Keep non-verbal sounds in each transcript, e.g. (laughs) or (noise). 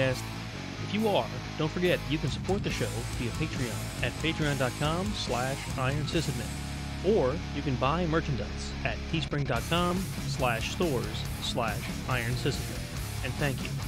podcast. If you are, don't forget you can support the show via Patreon at patreon.com slash Iron Sysadmin. Or you can buy merchandise at teespring.com slash stores slash Iron Sysadmin. And thank you.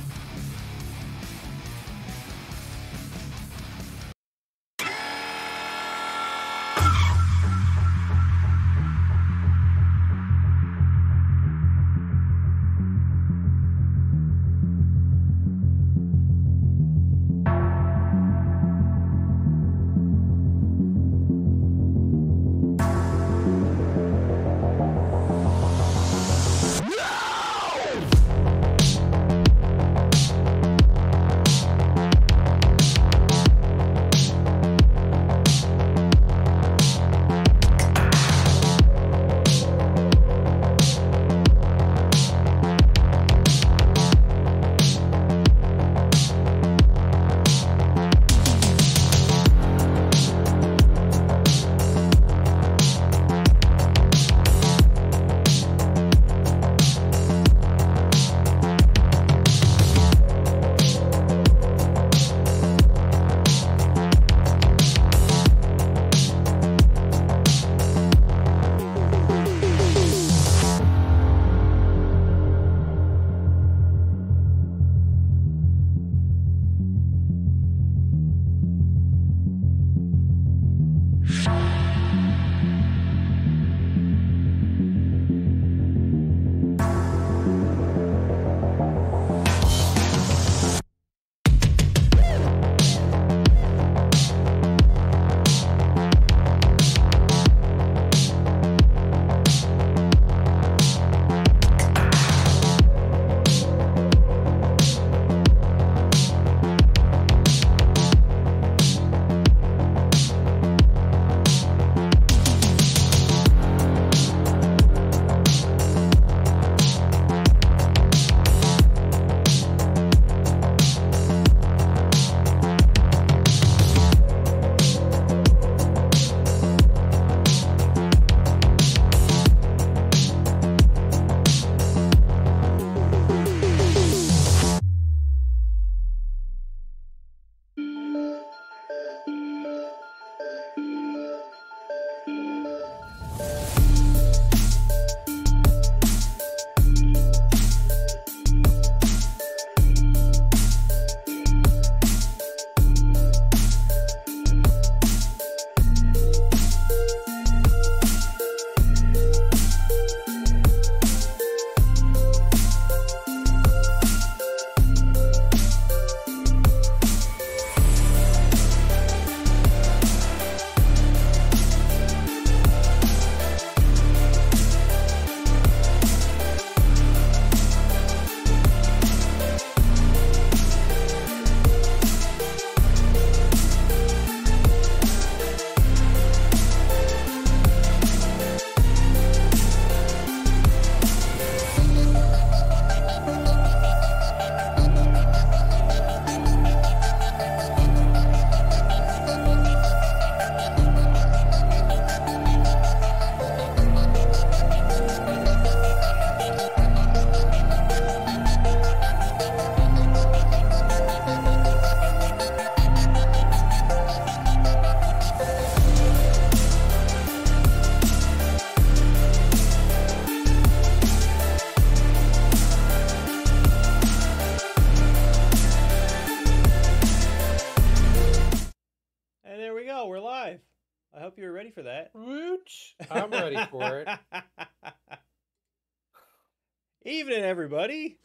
Evening, everybody.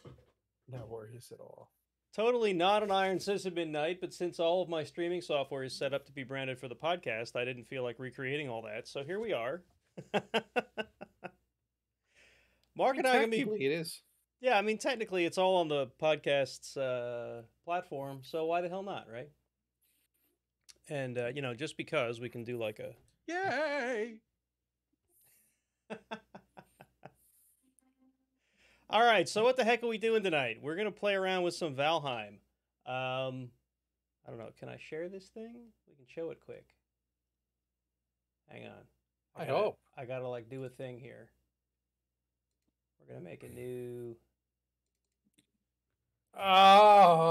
No worries at all. Totally not an Iron Sysadmin Midnight, but since all of my streaming software is set up to be branded for the podcast, I didn't feel like recreating all that. So here we are. (laughs) Marc and I are gonna be Technically, it is. Yeah, I mean, technically, it's all on the podcast's uh, platform, so why the hell not, right? And uh, you know, just because we can do like a Yay! (laughs) All right, so what the heck are we doing tonight? We're gonna play around with some Valheim. Um, I don't know. Can I share this thing? We can show it quick. Hang on. I gotta- hope. I gotta like do a thing here. We're gonna make a new. Oh,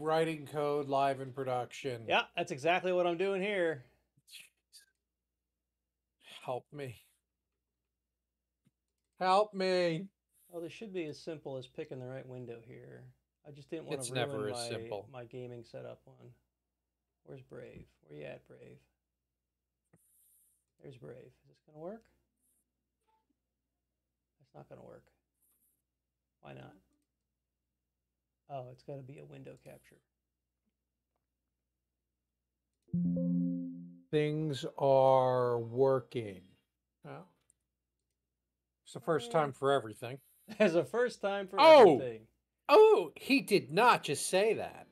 writing code live in production. Yeah, that's exactly what I'm doing here. Jeez. Help me. Help me. Well, this should be as simple as picking the right window here. I just didn't want It's to ruin never as my, simple. my gaming setup one. Where's Brave? Where you at, Brave? There's Brave. Is this gonna work? It's not gonna work. Why not? Oh, it's gotta be a window capture. Things are working. Oh. It's the first time for everything. (laughs) As a first time for Oh! everything. Oh, he did not just say that.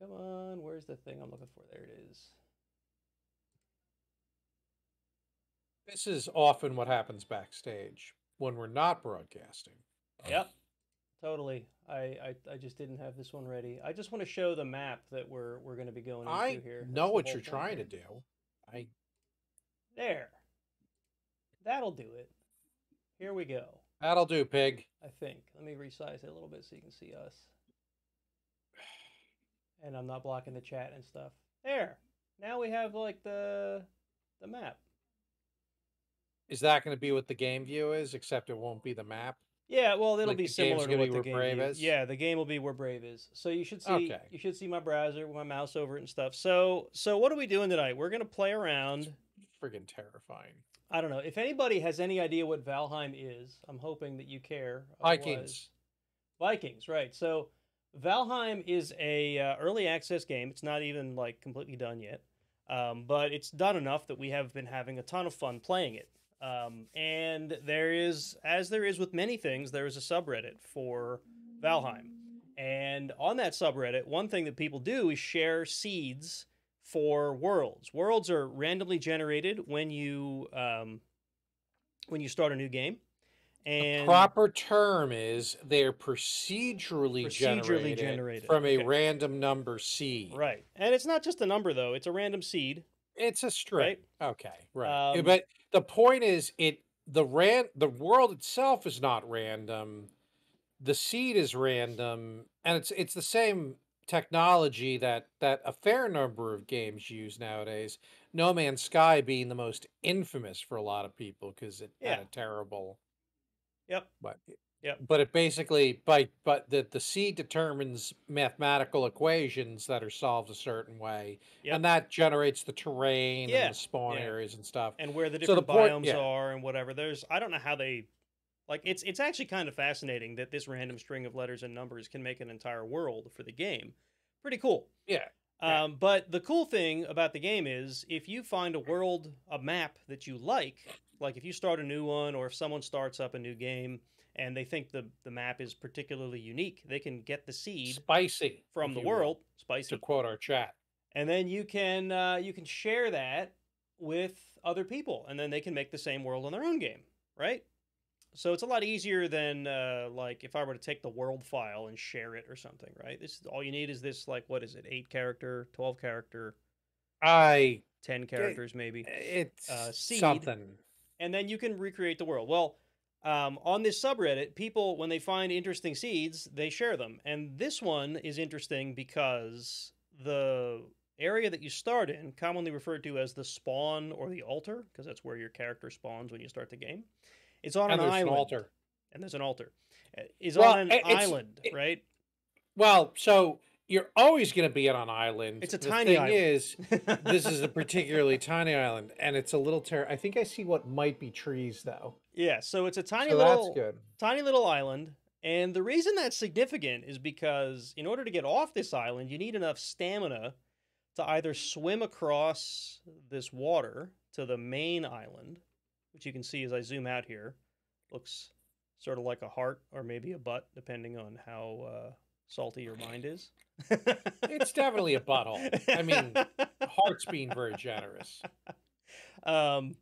Come on, where's the thing I'm looking for? There it is. This is often what happens backstage when we're not broadcasting. Yep, totally. I, I I just didn't have this one ready. I just want to show the map that we're we're going to be going into here. That's know what you're trying to do. I There. That'll do it. Here we go. that'll do, pig. I think. Let me resize it a little bit so you can see us. And I'm not blocking the chat and stuff. There. Now we have like the the map. Is that going to be what the game view is? Except it won't be the map. Yeah, well, it'll Like be similar to what the game is? Yeah, the game will be where Brave is. So you should see Okay. you should see my browser with my mouse over it and stuff. So so what are we doing tonight? We're gonna play around. Friggin' terrifying. I don't know if anybody has any idea what Valheim is. I'm hoping that you care. Vikings. Vikings, right? So Valheim is a uh, early access game. It's not even like completely done yet, um, but it's done enough that we have been having a ton of fun playing it. Um, and there is, as there is with many things, there is a subreddit for Valheim. And on that subreddit, one thing that people do is share seeds for worlds. Worlds are randomly generated when you um, when you start a new game. And the proper term is they're procedurally, Procedurally generated, generated, from a okay. random number seed. right, and it's not just a number though; it's a random seed. It's a string. Right? Okay, right. Um, but the point is, it the ran the world itself is not random. The seed is random, and it's it's the same technology that that a fair number of games use nowadays. No Man's Sky being the most infamous for a lot of people because it had Yeah. a terrible. Yep. But Yep. but it basically by but the the seed determines mathematical equations that are solved a certain way, Yep. and that generates the terrain Yeah, and the spawn yeah. areas and stuff. and where the So the different point- biomes yeah. are and whatever. There's I don't know how they like it's it's actually kind of fascinating that this random string of letters and numbers can make an entire world for the game. Pretty cool. Yeah. Um, but the cool thing about the game is if you find a world, a map that you like, like if you start a new one or if someone starts up a new game and they think the, the map is particularly unique, they can get the seed Spicy from the you will, world, spicy, to quote our chat. and then you can uh, you can share that with other people, and then they can make the same world on their own game, right? So it's a lot easier than uh, like if I were to take the world file and share it or something, right? This all you need is this like what is it, eight character, twelve character, I ten characters maybe, it's Uh, seed. something. and then you can recreate the world. Well, um, on this subreddit, people when they find interesting seeds, they share them, and this one is interesting because the area that you start in, commonly referred to as the spawn or the altar, because that's where your character spawns when you start the game. It's on And an there's an island, altar. and there's an altar. Is Well, on an island, it- right? Well, so you're always going to be on an island. It's a the tiny thing island. is, this is a (laughs) particularly tiny island, and it's a little ter. I think I see what might be trees though. Yeah. So it's a tiny so little tiny little island. And the reason that's significant is because in order to get off this island, you need enough stamina to either swim across this water to the main island, which you can see as I zoom out here. Looks sort of like a heart or maybe a butt, depending on how uh, salty your mind is. It's definitely a butthole. I mean, (laughs) Heart's being very generous. Um,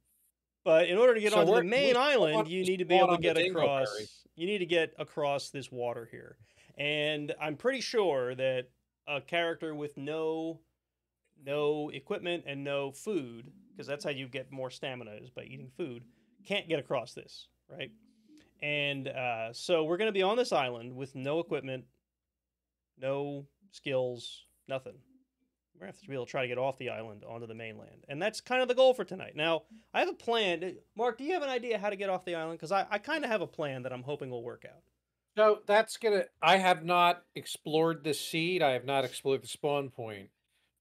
but in order to get So onto the main island, you need to be able to get across. You need to get across this water here, and I'm pretty sure that a character with no no equipment and no food, because that's how you get more stamina is by eating food, can't get across this, right? And uh, so we're going to be on this island with no equipment, no skills, nothing. We're going to have to be able to try to get off the island onto the mainland. And that's kind of the goal for tonight. Now, I have a plan. Uh, Marc, do you have an idea how to get off the island? Because I, I kind of have a plan that I'm hoping will work out. So that's gonna. I have not explored this seed. I have not explored the spawn point.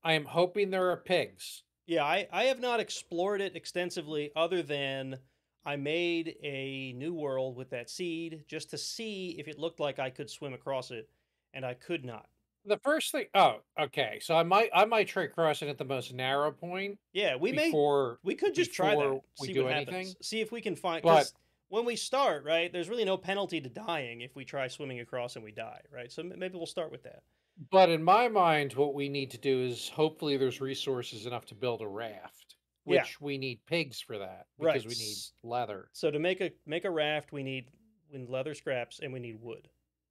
I am hoping there are pigs. Yeah, I, I have not explored it extensively other than I made a new world with that seed just to see if it looked like I could swim across it, and I could not. The first thing. Oh, okay. So I might. I might try crossing at the most narrow point Yeah, we may before. we could just try that. we See do what anything. happens. See if we can find. But- when we start, right, there's really no penalty to dying if we try swimming across and we die, right? So maybe we'll start with that. But in my mind, what we need to do is hopefully there's resources enough to build a raft, which Yeah. we need pigs for that Right. because we need leather. So to make a make a raft, we need we need leather scraps and we need wood,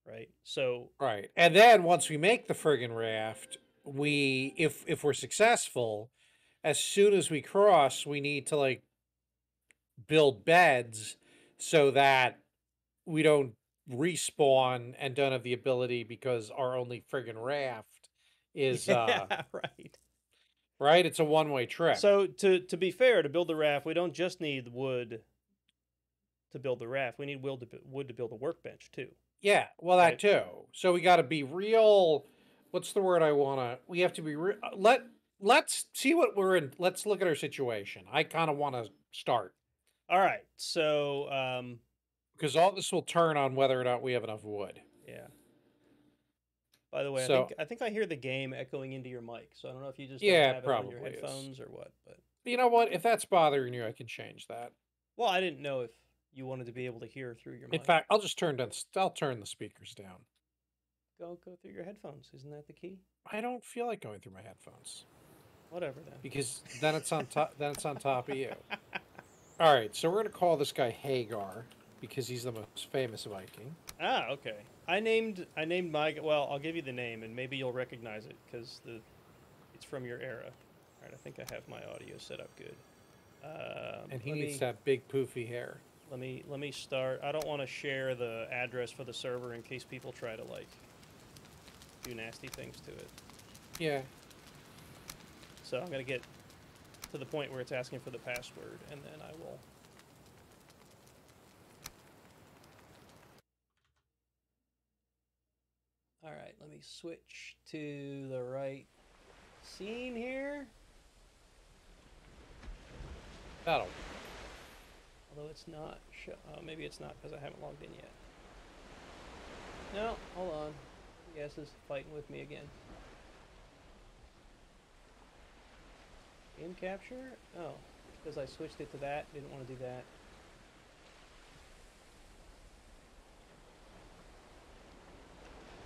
right? So Right. And then once we make the friggin' raft, we if if we're successful, as soon as we cross, we need to like build beds so that we don't respawn and don't have the ability because our only friggin' raft is (laughs) uh yeah, right. right. It's a one way trip. So to to be fair, to build the raft, we don't just need wood to build the raft. We need wood to wood to build a workbench too. Yeah, well, that Right. too. So we got to be real. What's the word I want to? We have to be re- let. Let's see what we're in. Let's look at our situation. I kind of want to start All right. So um, because all this will turn on whether or not we have enough wood. yeah. By the way, So- I think I think I hear the game echoing into your mic. So I don't know if you just Yeah, have it on your probably is. headphones or what. But You know what? If that's bothering you, I can change that. well, I didn't know if you wanted to be able to hear through your mic. In fact, I'll just turn down. I'll turn the speakers down. go go through your headphones. Isn't that the key? I don't feel like going through my headphones Whatever then. because then it's on top. then it's on top of you. All right, so we're gonna call this guy Hagar because he's the most famous Viking. Ah, okay. I named I named my well. I'll give you the name, and maybe you'll recognize it because the it's from your era. All right, I think I have my audio set up good. Um, And he needs me, to have big poofy hair. Let me let me start. I don't want to share the address for the server in case people try to like do nasty things to it. Yeah. So I'm gonna get to the point where it's asking for the password, and then I will. All right, let me switch to the right scene here. That'll. Although it's not. Oh, maybe it's not because I haven't logged in yet. No, hold on. Yes, is fighting with me again. Game capture? Oh, because I switched it to that. Didn't want to do that.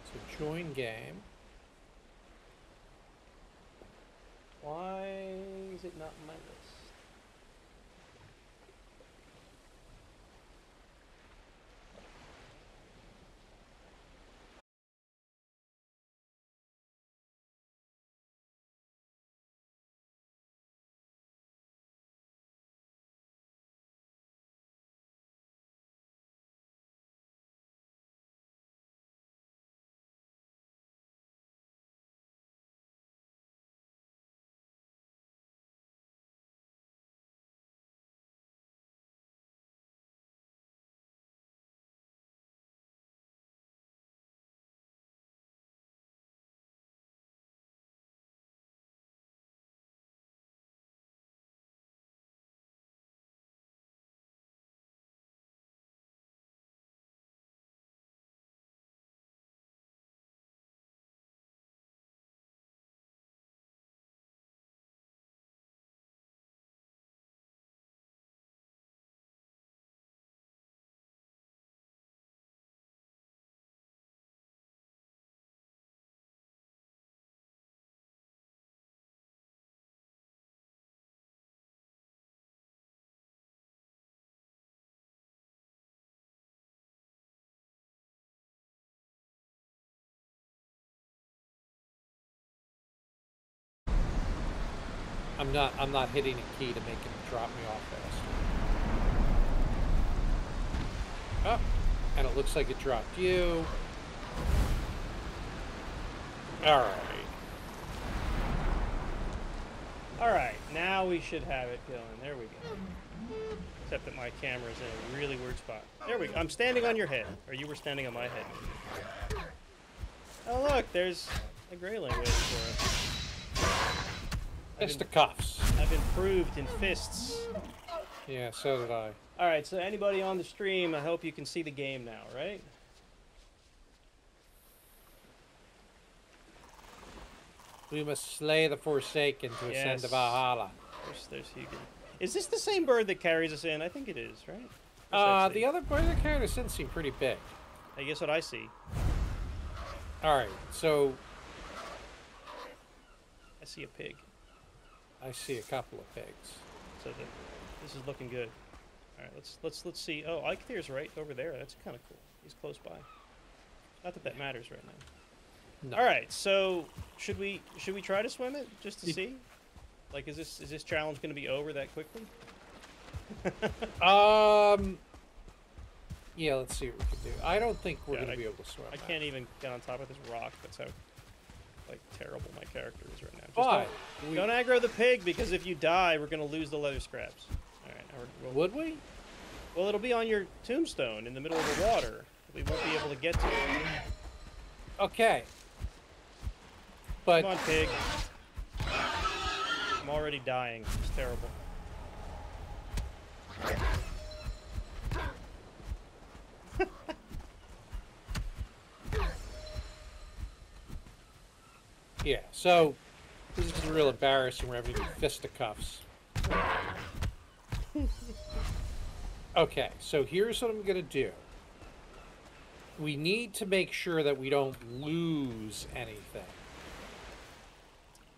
So join game. Why is it not my list? I'm not. I'm not hitting a key to make him drop me off faster. Oh, and it looks like it dropped you. All right. All right, now we should have it going. There we go. Except that my camera's in a really weird spot. There we go. I'm standing on your head, or you were standing on my head. Oh look, there's a greyling waiting for us. I've, the cuffs. I've improved in fists. Yeah, so did I. All right, so anybody on the stream, I hope you can see the game now, right? We must slay the Forsaken to ascend to Yes. Valhalla. There's, there's Hugin. Is this the same bird that carries us in? I think it is, right? Uh, the other bird that carried us in seemed pretty big. I guess what I see. All right, so I see a pig. I see a couple of pigs. So the, this is looking good. All right, let's let's let's see. Oh, Eikthyr's right over there. That's kind of cool. He's close by. Not that that matters right now. No. All right, so should we should we try to swim it just to It- see? Like, is this is this challenge going to be over that quickly? (laughs) Um. Yeah, let's see what we can do. I don't think we're Yeah, gonna be able to swim. I that. can't even get on top of this rock. That's how like terrible my character is right now. Just Why? Don't, We- don't aggro the pig because if you die, we're going to lose the leather scraps. All right. we're- we'll- Would we? Well, it'll be on your tombstone in the middle of the water. We won't be able to get to it. Okay. But Come on, pig. I'm already dying. It's terrible. (laughs) yeah, so this is real embarrassing. We're having to fisticuffs. Okay, so here's what I'm gonna do. We need to make sure that we don't lose anything.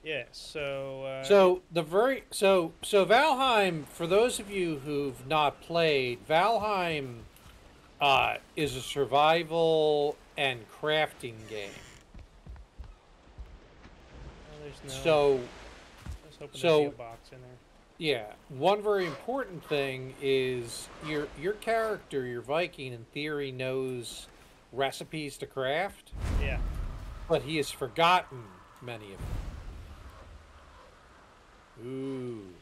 Yeah. So. Uh, So the very so so Valheim, for those of you who've not played, Valheim uh, is a survival and crafting game. So I hoping to see so- a box in there. yeah, one very important thing is your your character, your Viking, in theory knows recipes to craft, Yeah. but he has forgotten many of them. Ooh.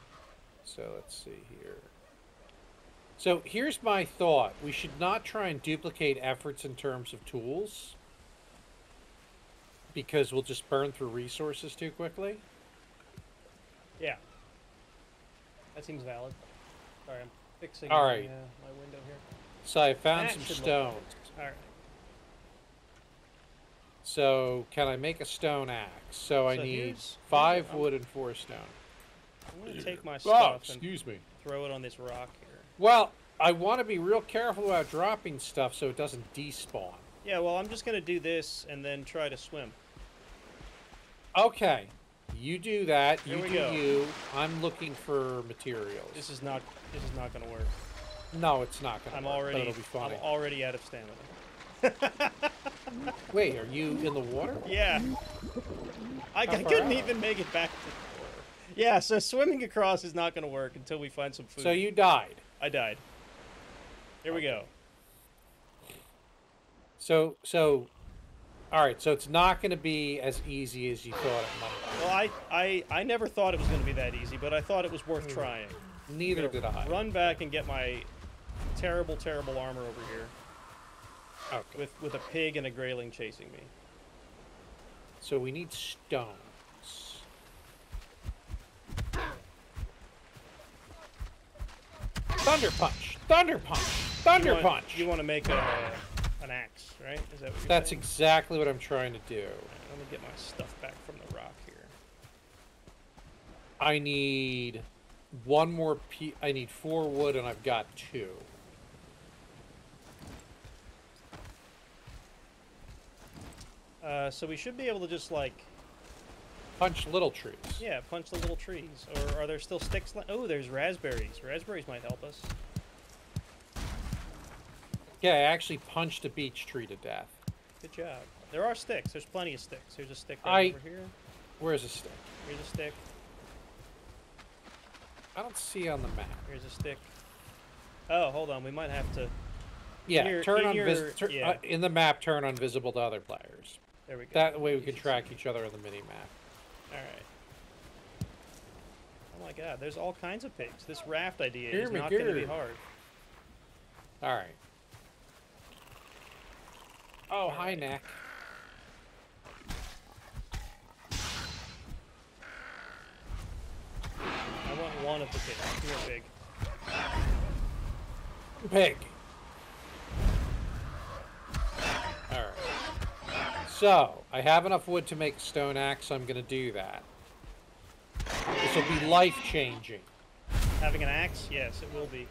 So let's see here. So here's my thought. We should not try and duplicate efforts in terms of tools. Because we'll just burn through resources too quickly. Yeah. That seems valid. Sorry, I'm fixing All my, uh, my window here. So I found That some should look stone. All right. So can I make a stone axe? So I need here's- here's five wood and four stone. I'm gonna take my Oh, stuff and excuse me. throw it on this rock here. Well, I want to be real careful about dropping stuff so it doesn't despawn. Yeah. Well, I'm just gonna do this and then try to swim. Okay. You do that. Here you do go. you. I'm looking for materials. This is not. This is not gonna work. No, it's not going to. I'm to work, already. it'll be funny. I'm already out of stamina. (laughs) Wait, are you in the water? Yeah. I, I couldn't out? even make it back to. Yeah, so swimming across is not going to work until we find some food. So you died. I died. Here we go. So so all right, so it's not going to be as easy as you thought it might. Well, I, I, I never thought it was going to be that easy, but I thought it was worth hmm. trying. Neither did I. Run back and get my terrible, terrible armor over here Okay. with, with a pig and a greyling chasing me. So we need stones. Thunder punch. Thunder punch. Thunder you want, punch. You want to make a, an axe, right? Is that what That's saying? exactly what I'm trying to do. Alright, Let me get my stuff back from the rock here. I need one more pe I need four wood and I've got two. Uh, so we should be able to just like, Punch little trees. yeah, punch the little trees. Or are there still sticks? Oh, there's raspberries. Raspberries might help us. Yeah, I actually punched a beech tree to death. Good job. There are sticks. There's plenty of sticks. There's a stick I- over here. Where's a stick? Here's a stick. I don't see on the map. Here's a stick. Oh, hold on. We might have to. Yeah, your- turn in on vis- your- tur- yeah. uh, in the map. Turn on visible to other players. There we go. That way we can track each other on the mini map. All right. Oh my God! There's all kinds of pigs. This raft idea Here is not going to be hard. All right. Oh, hi, Alright. Nick. I want one of the pigs. Here, pig. Pig. All right. So I have enough wood to make stone axe. So I'm gonna do that. This will be life changing. Having an axe? Yes, it will be.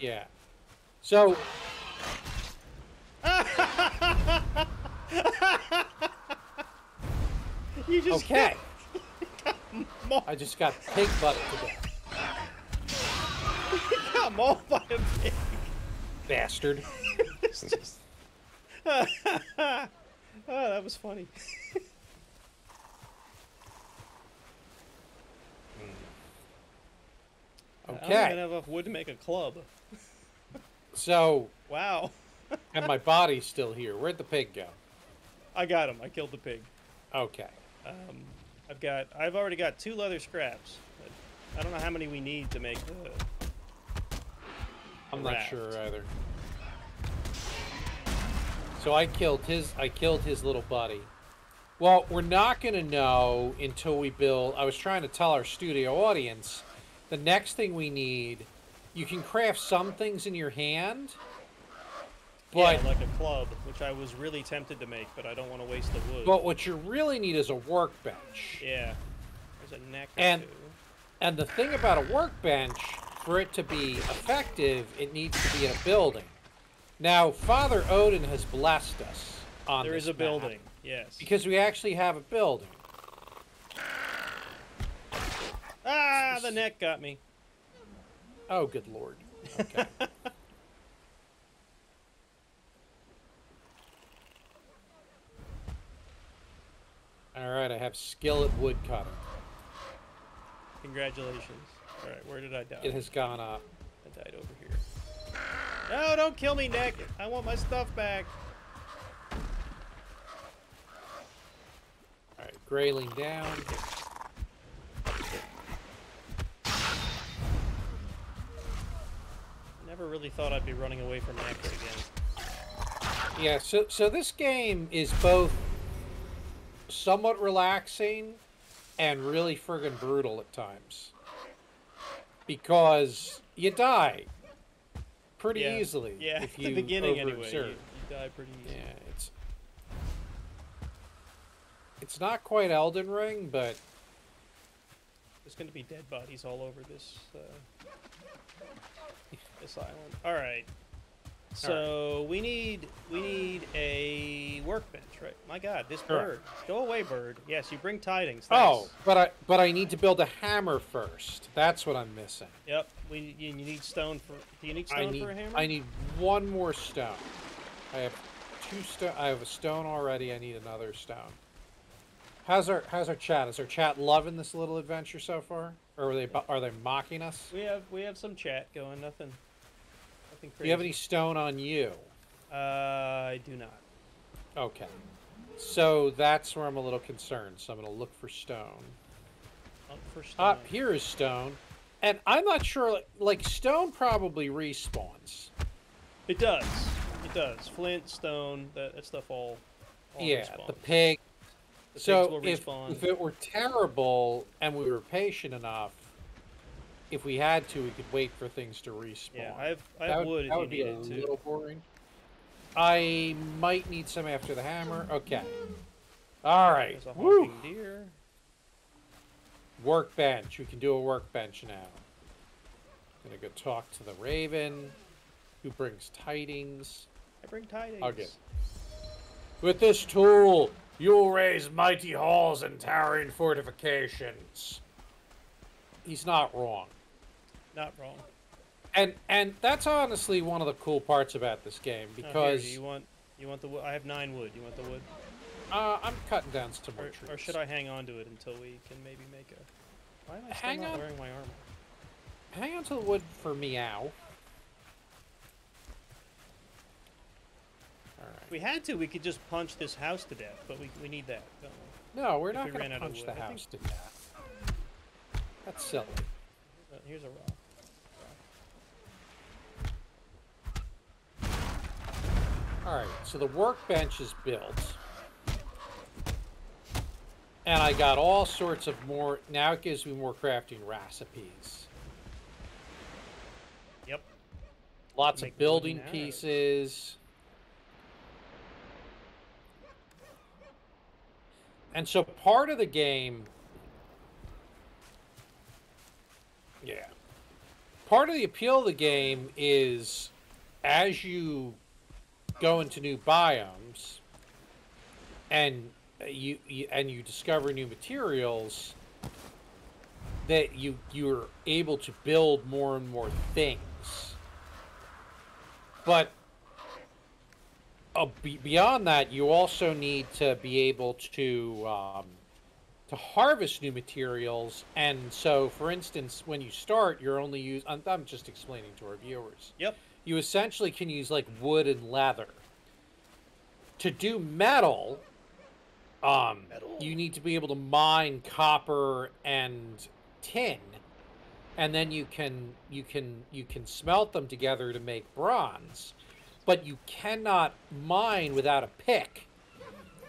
Yeah. So (laughs) (laughs) You just okay. mauled, (laughs) I just got pig butt to death, got mauled by a pig. bastard. It's (laughs) just. oh, that was funny. Okay. I don't even have enough wood to make a club. So Wow. and my body's still here. Where'd the pig go? I got him. I killed the pig. Okay. Um, I've got. I've already got two leather scraps. But I don't know how many we need to make the. I'm not Raft. sure either. So I killed his I killed his little buddy. Well, we're not going to know until we build I was trying to tell our studio audience the next thing we need you can craft some things in your hand. But yeah, like a club, which I was really tempted to make, but I don't want to waste the wood. but what you really need is a workbench. yeah. There's a neck. And-. And the thing about a workbench, for it to be effective, it needs to be in a building. Now, Father Odin has blessed us on there is a map building. Yes. because we actually have a building. ah, the neck got me. Oh, good lord. Okay. (laughs) All right, I have skill at woodcutting. Congratulations. All right, where did I die? It has gone up. I died over here. No, don't kill me, Nick. I want my stuff back. All right, greyling down. Never really thought I'd be running away from X again. Yeah, so so this game is both somewhat relaxing and really friggin' brutal at times. Because you die pretty yeah. easily. Yeah, if at you the beginning anyway. You, you die pretty easy. Yeah, it's it's not quite Elden Ring, but There's going to be dead bodies all over this uh, this island. All right. So we need we need a workbench, right? My God, this bird. Go away, bird. Yes, you bring tidings. oh, but I but I need to build a hammer first. That's what I'm missing. Yep. We you, you need stone for. Do you need I stone need for a hammer? I need one more stone. I have two stone. I have a stone already. I need another stone. How's our How's our chat? Is our chat loving this little adventure so far, or are they are they mocking us? We have we have some chat going. Nothing. Nothing crazy. Do you have any stone on you? Uh, I do not. Okay, so that's where I'm a little concerned. So I'm gonna look for stone. Look for stone. Up here is stone, and I'm not sure. Like, like stone probably respawns. It does. It does. Flint, stone, that, that stuff all. all yeah, respawns. the pig. The pigs so will if, respawn. if it were terrible and we were patient enough, if we had to, we could wait for things to respawn. Yeah, I have I that have would, wood if that you would be a little boring. I might need some after the hammer. Okay. All right. There's a Woo. deer. Workbench. We can do a workbench now. gonna go talk to the raven, who brings tidings. I bring tidings. Okay. With this tool, you will raise mighty halls and towering fortifications. He's not wrong. Not wrong. And and that's honestly one of the cool parts about this game Oh, because do you want you want the wood? I have nine wood. You want the wood, uh, I'm cutting down some more or, trees. or should I hang on to it until we can maybe make a? Why am I still Hang not on. wearing my armor? hang on to the wood for meow? we had to, we could just punch this house to death, but we, we need that. Don't we? No, we're If not we going to punch the I think- house to death. That's silly. Here's a rock. All right, so the workbench is built. And I got all sorts of more, now it gives me more crafting recipes. Yep. Lots Make of building pieces. And so part of the game. Yeah. Part of the appeal of the game is as you go into new biomes and you, you and you discover new materials that you you're able to build more and more things but uh, be, beyond that, you also need to be able to um, to harvest new materials. And so, for instance, when you start, you're only use. I'm, I'm just explaining to our viewers. Yep. You essentially can use like wood and leather. To do metal, um, Metal. you need to be able to mine copper and tin and then you can you can you can smelt them together to make bronze but you cannot mine without a pick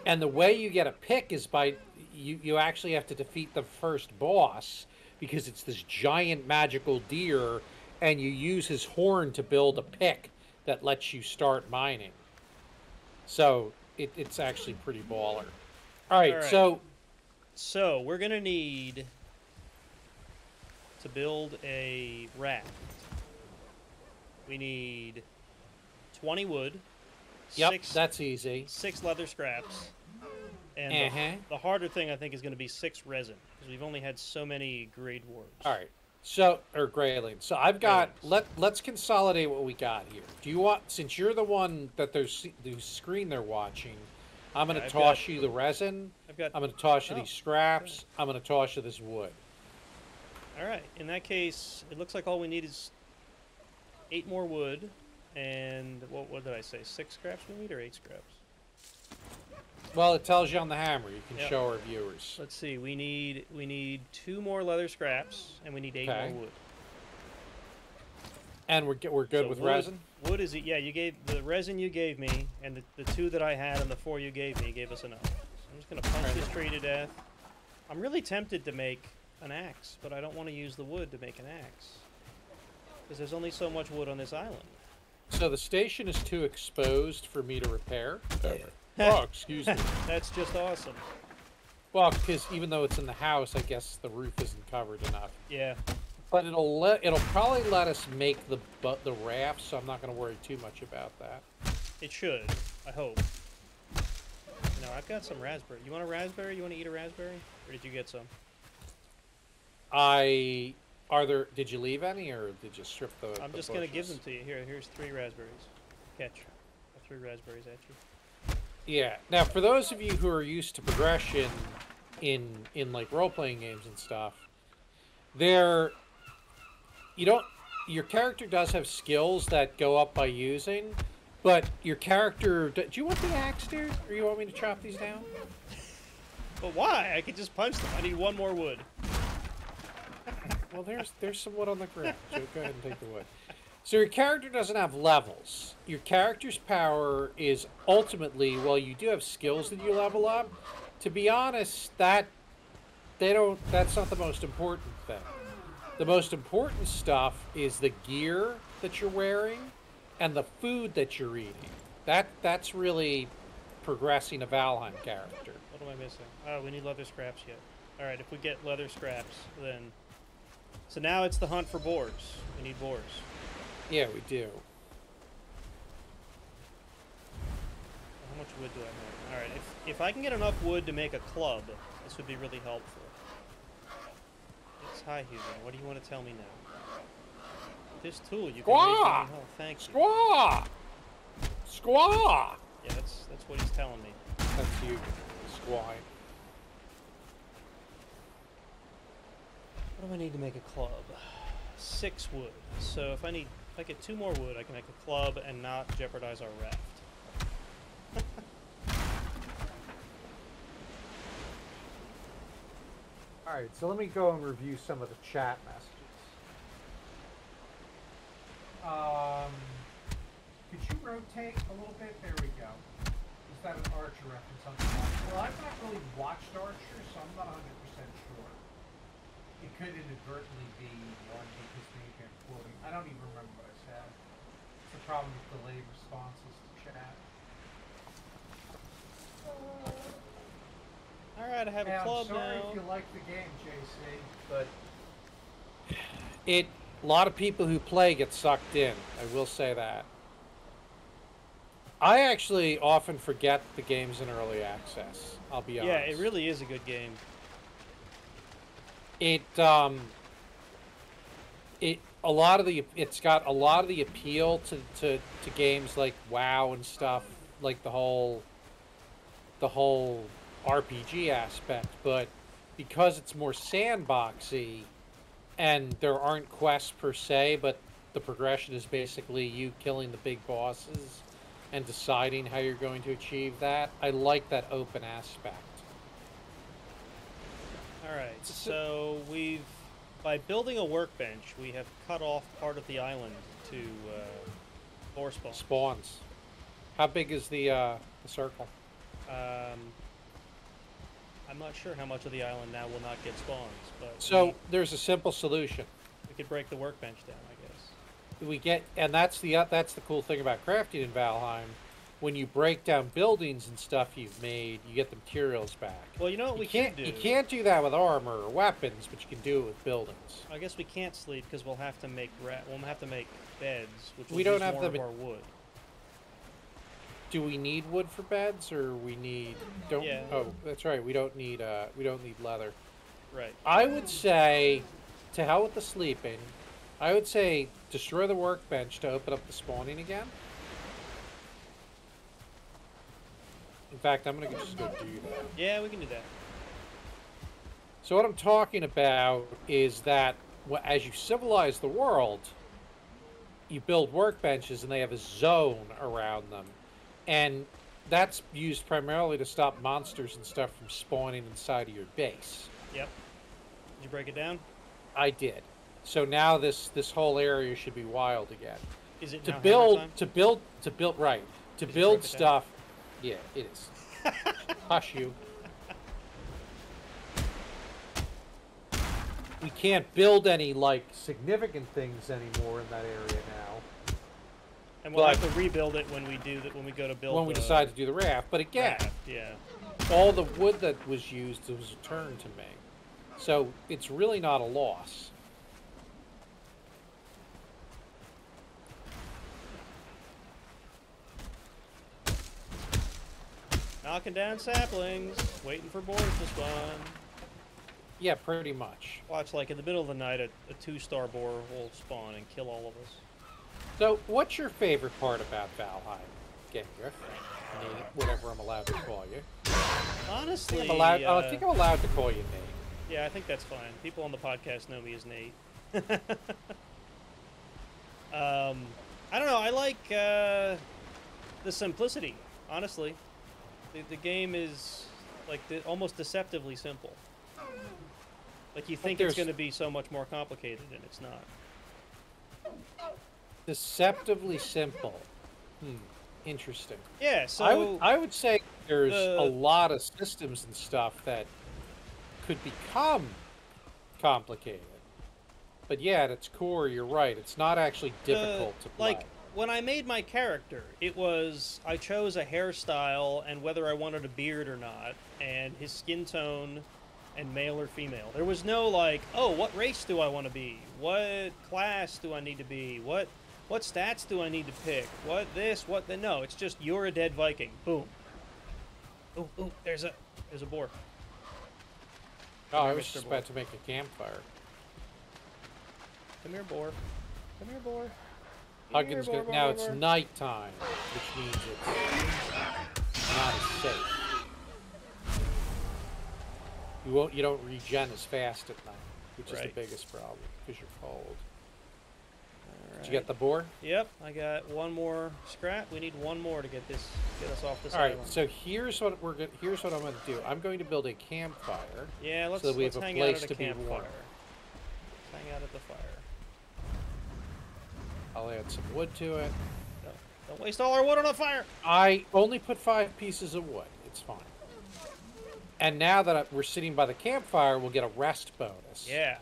and the way you get a pick is by you you actually have to defeat the first boss because it's this giant magical deer and you use his horn to build a pick that lets you start mining so it, it's actually pretty baller all right, All right. so So we're gonna need to build a raft. We need twenty wood. yep Six, that's easy six leather scraps. And the- Uh-huh. the, harder thing I think is going to be six resin because we've only had so many Greydwarves. All right. So or Greyling. So I've got let let's consolidate what we got here. Do you want since you're the one that there's the screen they're watching, I'm gonna I've toss got- you the resin. I've got. I'm gonna toss you Oh, these scraps. I'm gonna toss you this wood. All right. In that case, it looks like all we need is eight more wood, and what, what did I say? Six scraps we need, or eight scraps? Well, it tells you on the hammer. You can Yep. show our viewers. Let's see. We need we need two more leather scraps, and we need eight Okay. more wood. And we're get- we're good So with wood- resin. Wood is it? Yeah, you gave the resin you gave me, and the, the two that I had, and the four you gave me gave us enough. So I'm just gonna punch Alright. this tree to death. I'm really tempted to make an axe, but I don't want to use the wood to make an axe because there's only so much wood on this island. So the station is too exposed for me to repair. Oh, (laughs) excuse me. That's just awesome. Well, because even though it's in the house, I guess the roof isn't covered enough. Yeah. But it'll let it'll probably let us make the but the raft, so I'm not going to worry too much about that. It should. I hope. Know, I've got some raspberry. You want a raspberry? You want to eat a raspberry? Or did you get some? I are there? Did you leave any, or did you strip the? I'm the just gonna give them to you. Here, here's three raspberries. Catch. I threw raspberries at you. Yeah. Now, for those of you who are used to progression in in like role playing games and stuff, there you don't. Your character does have skills that go up by using, but your character. Do you want the axe, dude, or you want me to chop these down? But why? I could just punch them. I need one more wood. Well, there's there's some wood on the ground. So go ahead and take the wood. So your character doesn't have levels. Your character's power is ultimately, well, you do have skills that you level up. To be honest, that they don't. That's not the most important thing. The most important stuff is the gear that you're wearing and the food that you're eating. That that's really progressing a Valheim character. What am I missing? Oh, we need leather scraps yet. All right, if we get leather scraps, then. So now it's the hunt for boars. We need boars. Yeah, we do. How much wood do I have? All right, if if I can get enough wood to make a club, this would be really helpful. It's high, Hugo. What do you want to tell me now? This tool, you can Squaw! own health. Thank you. Squaw! Squaw! Yeah, that's that's what he's telling me. That's you, Squaw. What do I need to make a club? Six wood. So if I need, if I get two more wood, I can make a club and not jeopardize our raft. (laughs) All right, so let me go and review some of the chat messages. Um, could you rotate a little bit? There we go. Is that an Archer reference on Well, I've not really watched Archer, so I'm not 100% sure. It could inadvertently be one because maybe I'm quoting. I don't even remember what I said. It's a problem with delayed responses to chat. All right, I have Hey, a club I'm sorry now. if you like the game, JC, but it a lot of people who play get sucked in. I will say that. I actually often forget the game's in early access. I'll be honest. Yeah, it really is a good game. it um it a lot of the it's got a lot of the appeal to, to, to games like WoW and stuff, like the whole the whole RPG aspect, but because it's more sandboxy and there aren't quests per se, but the progression is basically you killing the big bosses and deciding how you're going to achieve that. I like that open aspect. All right, so we've by building a workbench, we have cut off part of the island to uh, boar spawn. Spawns. How big is the uh, the circle? Um, I'm not sure how much of the island now will not get spawns, but So we, there's a simple solution. we could break the workbench down, I guess. We get, and that's the uh, that's the cool thing about crafting in Valheim. When you break down buildings and stuff you've made, you get the materials back. Well, you know what You we can't can do. you can't do that with armor or weapons, but you can do it with buildings. I guess we can't sleep because we'll have to make ra- we'll have to make beds, which We don't have more the of our wood. Do we need wood for beds, or we need don't? Yeah. Oh, that's right. We don't need uh we don't need leather. Right. I would say, to hell with the sleeping. I would say destroy the workbench to open up the spawning again. In fact, I'm gonna just go do that. Yeah, we can do that. So what I'm talking about is that as you civilize the world, you build workbenches and they have a zone around them, and that's used primarily to stop monsters and stuff from spawning inside of your base. Yep. Did you break it down? I did. So now this this whole area should be wild again. Is it To build to build to build right. To Did build stuff. Yeah, it is. (laughs) Hush you. We can't build any like significant things anymore in that area now. And we'll but- have to rebuild it when we do that when we go to build. when we the decide to do the raft. But again, raft, Yeah. all the wood that was used was returned to me. So it's really not a loss. Knocking down saplings, waiting for boars to spawn. Yeah, pretty much. Watch, like in the middle of the night, a, a two-star boar will spawn and kill all of us. So, what's your favorite part about Valheim, Gendriff? Nate, whatever I'm allowed to call you. I Honestly, think I'm allowed. oh, uh, I think I'm allowed to call you Nate. yeah, I think that's fine. People on the podcast know me as Nate. (laughs) um, I don't know. I like uh, the simplicity. Honestly, the, the game is like de- almost deceptively simple. Like you think it's going to be so much more complicated, and it's not. Deceptively simple. Hmm. Interesting. Yeah. So I would I would say there's the- a lot of systems and stuff that could become complicated. But yeah, at its core, you're right. It's not actually the- difficult to play. Like when I made my character, it was I chose a hairstyle and whether I wanted a beard or not, and his skin tone, and male or female. There was no like, oh, what race do I want to be? What class do I need to be? What what stats do I need to pick? What this? What the? No, it's just you're a dead Viking. Boom. Ooh, ooh, there's a there's a boar. oh, I was just Boy. about to make a campfire. Come here, boar. Come here, boar. Huggins, boar, go- now it's nighttime, which means it's not as safe. You won't. You don't regen as fast at night, which is the biggest problem because you're cold. Did you get the boar? Yep, I got one more scrap. We need one more to get this get us off this All right. island. So here's what we're going. Here's what I'm going to do. I'm going to build a campfire. yeah, let's, so that we have a place to a be campfire. warm. Let's hang out at the fire. I'll add some wood to it. Don't, don't waste all our wood on a fire. I only put five pieces of wood. It's fine. And now that we're sitting by the campfire, we'll get a rest bonus. Yeah.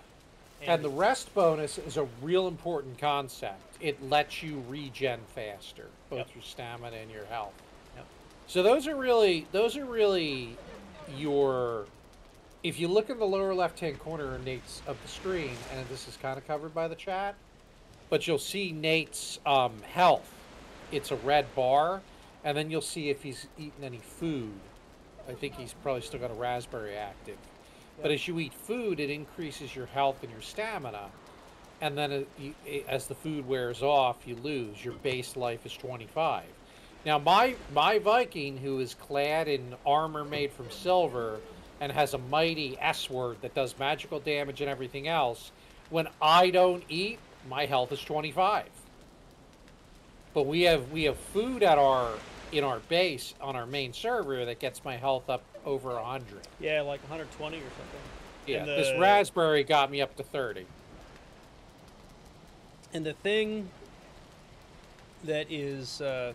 And the rest bonus is a real important concept. It lets you regen faster, both Yep. your stamina and your health. Yep. So those are really those are really your if you look in the lower left hand corner of Nate's of the screen, and this is kind of covered by the chat, but you'll see Nate's um, health. It's a red bar, and then you'll see if he's eaten any food. I think he's probably still got a raspberry active. But as you eat food, it increases your health and your stamina. And then as the food wears off, you lose. Your base life is 25. Now, my, my Viking, who is clad in armor made from silver and has a mighty S word that does magical damage and everything else, when I don't eat, my health is 25. But we have we have food at our in our base on our main server that gets my health up over 100. Yeah, like 120 or something. Yeah, And this raspberry got me up to 30. And the thing that is, uh,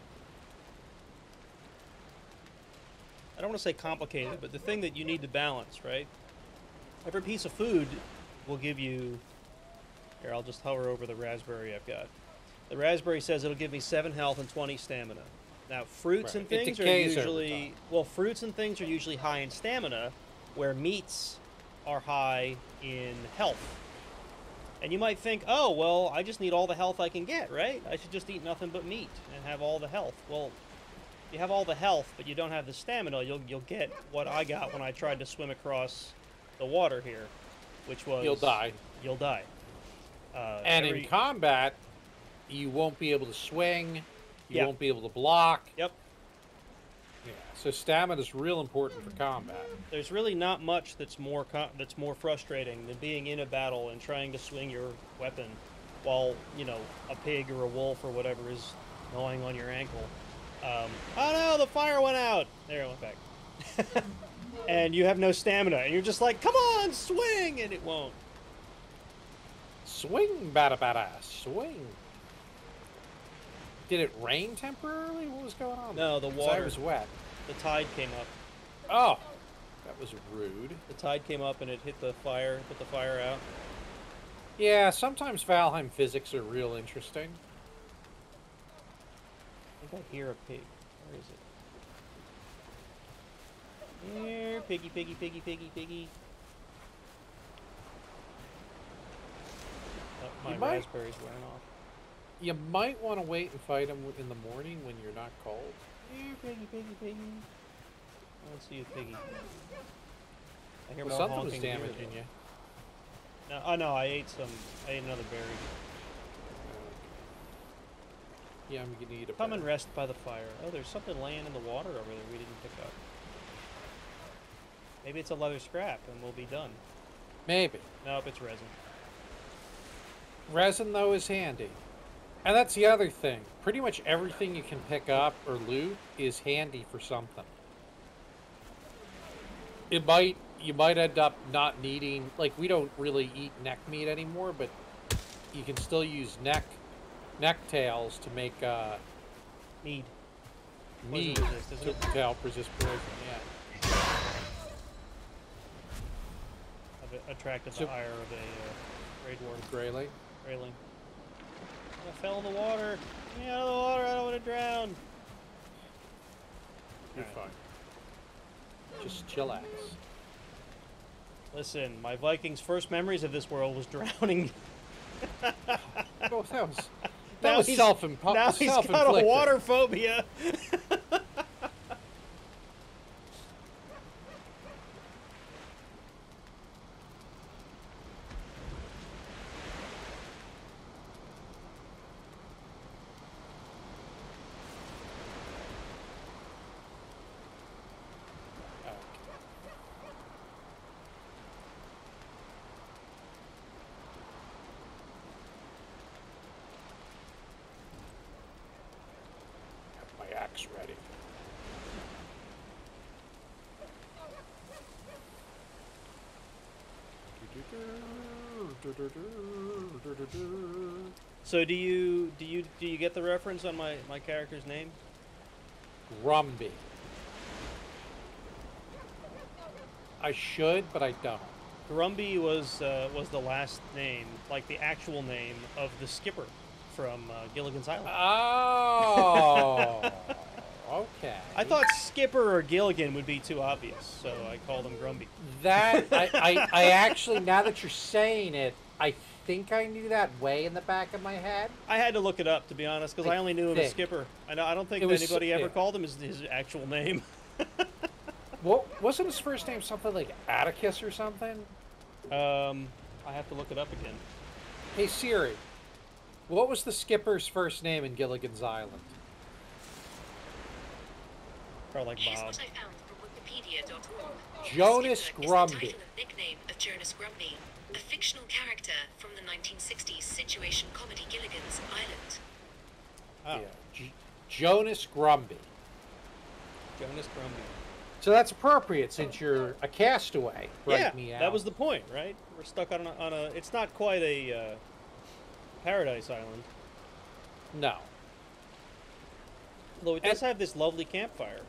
I don't want to say complicated, but the thing that you need to balance, right? Every piece of food will give you. Here, I'll just hover over the raspberry I've got. The raspberry says it'll give me seven health and 20 stamina. Now, fruits Right. and things are usually well, fruits and things are usually high in stamina, where meats are high in health. And you might think, oh, well, I just need all the health I can get, right? I should just eat nothing but meat and have all the health. Well, you have all the health, but you don't have the stamina. You'll you'll get what I got when I tried to swim across the water here, which was You'll die. You'll die. Uh, And every- in combat, you won't be able to swing. You Yeah. won't be able to block. yep, Yeah. So stamina is real important for combat. there's really not much that's more co- that's more frustrating than being in a battle and trying to swing your weapon while you know a pig or a wolf or whatever is gnawing on your ankle. Um, oh no, the fire went out. There it went back. (laughs) and you have no stamina, and you're just like, come on, swing, and it won't. Swing, bada bada, swing. Did it rain temporarily? What was going on? No, the water. was wet. The tide came up. Oh, that was rude. The tide came up and it hit the fire, put the fire out. Yeah, sometimes Valheim physics are real interesting. I think I hear a pig. Where is it? Here, piggy, piggy, piggy, piggy, piggy. Uh, my You might- raspberries wearing off. You might want to wait and fight them in the morning when you're not cold. Here, piggy, piggy, piggy. I don't see a piggy. I hear Well, more something was damaging you. No, oh no, I ate some. I ate another berry. Yeah, I'm gonna eat a Come and rest by the fire. Oh, there's something laying in the water over there we didn't pick up. Maybe it's a leather scrap and we'll be done. Maybe. Nope, it's resin. Resin though is handy. And that's the other thing. Pretty much everything you can pick up or loot is handy for something. It might you might end up not needing like we don't really eat neck meat anymore, but you can still use neck neck tails to make uh Mead. Poison meat resist, isn't to, it? to help resist poison, yeah. Attracted So- the ire of a uh, raid warden. Greyling. Railing. I fell in the water. Get me out of the water. I don't want to drown. You're Alright. fine. Just chillax. Listen, my Vikings' first memories of this world was (laughs) drowning. Oh, that was that Now was he's- self-impo- now he's got a water phobia. (laughs) So do you do you do you get the reference on my my character's name? Grumby. I should, but I don't. Grumby was uh, was the last name, like the actual name of the skipper from uh, Gilligan's Island. Oh, (laughs) okay. I thought Skipper or Gilligan would be too obvious, so I called him Grumby. that I, I, I (laughs) actually now that you're saying it, I think I knew that way in the back of my head. I had to look it up to be honest, because I, I only knew him as. Skipper. I know I don't think It was- anybody ever yeah. called him his, his actual name. (laughs) What wasn't his first name something like Atticus or something? Um, I have to look it up again. Hey Siri, what was the skipper's first name in Gilligan's Island? Or like Here's Bob. what I found from Wikipedia.org. Jonas Skipper is the title and nickname of Jonas Grumby, a fictional character from the 1960s situation comedy Gilligan's Island. Oh, Yeah, J- Jonas Grumby. Jonas Grumby. So that's appropriate since you're a castaway. Right yeah, me out. that was the point, right? We're stuck on a, on a. It's not quite a uh, paradise island, no. although it does And- have this lovely campfire.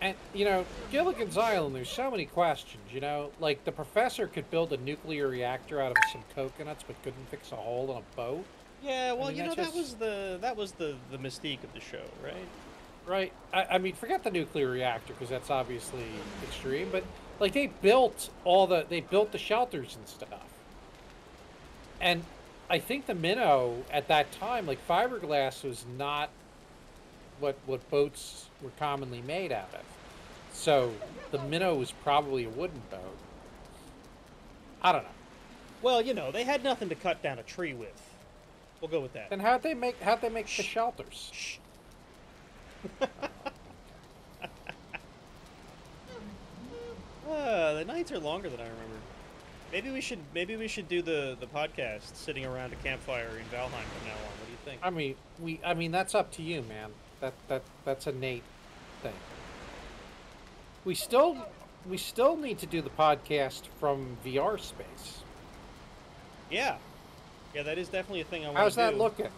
And you know, Gilligan's Island, there's so many questions, you know, like the professor could build a nuclear reactor out of some coconuts but couldn't fix a hole in a boat, Yeah, well, mean, you know that's that was the that was the the mystique of the show, right? right? I, I mean, forget the nuclear reactor because that's obviously extreme, but like they built all the they built the shelters and stuff. And I think the minnow at that time, like fiberglass was not what what boats were commonly made out of. So the minnow was probably a wooden boat. I don't know. Well, you know, they had nothing to cut down a tree with. We'll go with that. And how'd they make how'd they make the shelters? Shh. (laughs) Uh, the nights are longer than I remember. Maybe we should maybe we should do the the podcast sitting around a campfire in Valheim from now on. What do you think? I mean, we. I mean, that's up to you, man. That that that's a Nate thing. We still we still need to do the podcast from VR space. Yeah, yeah, that is definitely a thing I want. To do. How's that do. looking?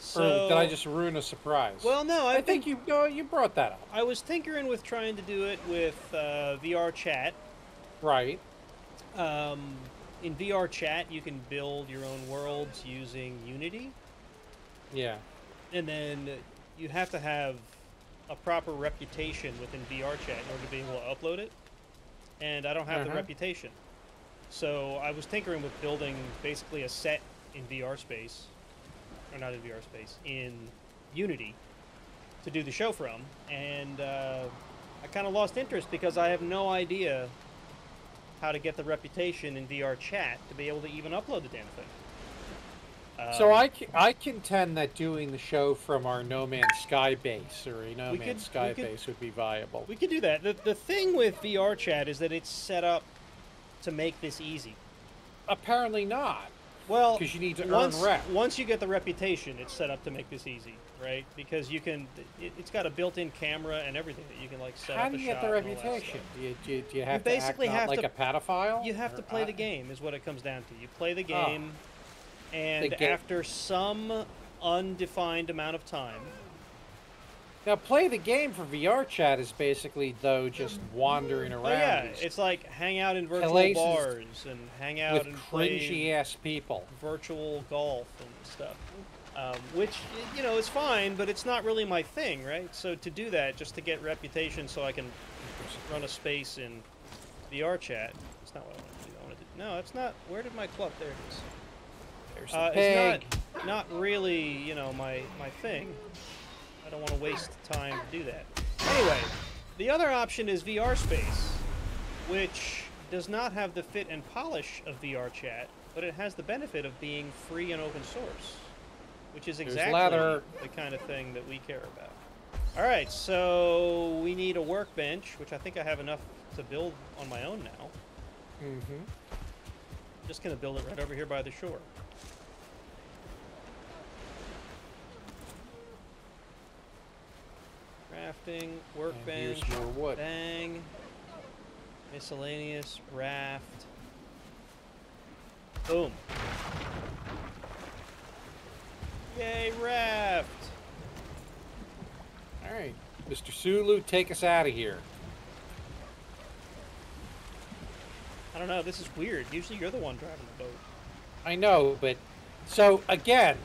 So, or did I just ruin a surprise? Well, no, I, I, think you no, you brought that up, I was tinkering with trying to do it with uh, VRChat. right? Um, in VRChat, you can build your own worlds using Unity. Yeah. and then you have to have a proper reputation within VRChat in order to be able to upload it. And I don't have the Uh-huh. reputation. So I was tinkering with building basically a set in VR space, or not in VR space, in Unity to do the show from. And uh, I kind of lost interest because I have no idea how to get the reputation in VRChat to be able to even upload the damn thing. So um, I, I, I contend that doing the show from our No Man's Sky base or a No Man's could- Sky could- base would be viable. We could do that. The, the thing with VRChat is that it's set up to make this easy. Apparently not, Well, because you need to once, earn rep. once you get the reputation, it's set up to make this easy, right? Because you can, it, it's got a built-in camera and everything that you can like set How up do a you get the and all that reputation? Do you, do you, do you have basically to act have like to- a pedophile? You have to Or play the game, is what it comes down to. You play the Oh. And after some undefined amount of time, Now, play the game for VRChat is basically though just wandering around oh yeah, it's like hang out in virtual bars and hang out with and play cringy ass people. virtual golf and stuff. Um, which you know is fine, but it's not really my thing, right? So to do that, just to get reputation, so I can run a space in VRChat. It's not what I want to do. I want to do. No, it's not. Where did my club? There it is. Uh, it's not not really you know my my thing. I don't want to waste time to do that. Anyway, the other option is VR Space, which does not have the fit and polish of VRChat, but it has the benefit of being free and open source, which is exactly the kind of thing that we care about. All right, so we need a workbench, which I think I have enough to build on my own now. Mm-hmm. Just gonna build it right over here by the shore. Crafting, workbench, more wood. bang, miscellaneous, raft. Boom. Yay, raft! All right, Mr. Sulu, take us out of here. I don't know, this is weird. Usually you're the one driving the boat. I know, but so again,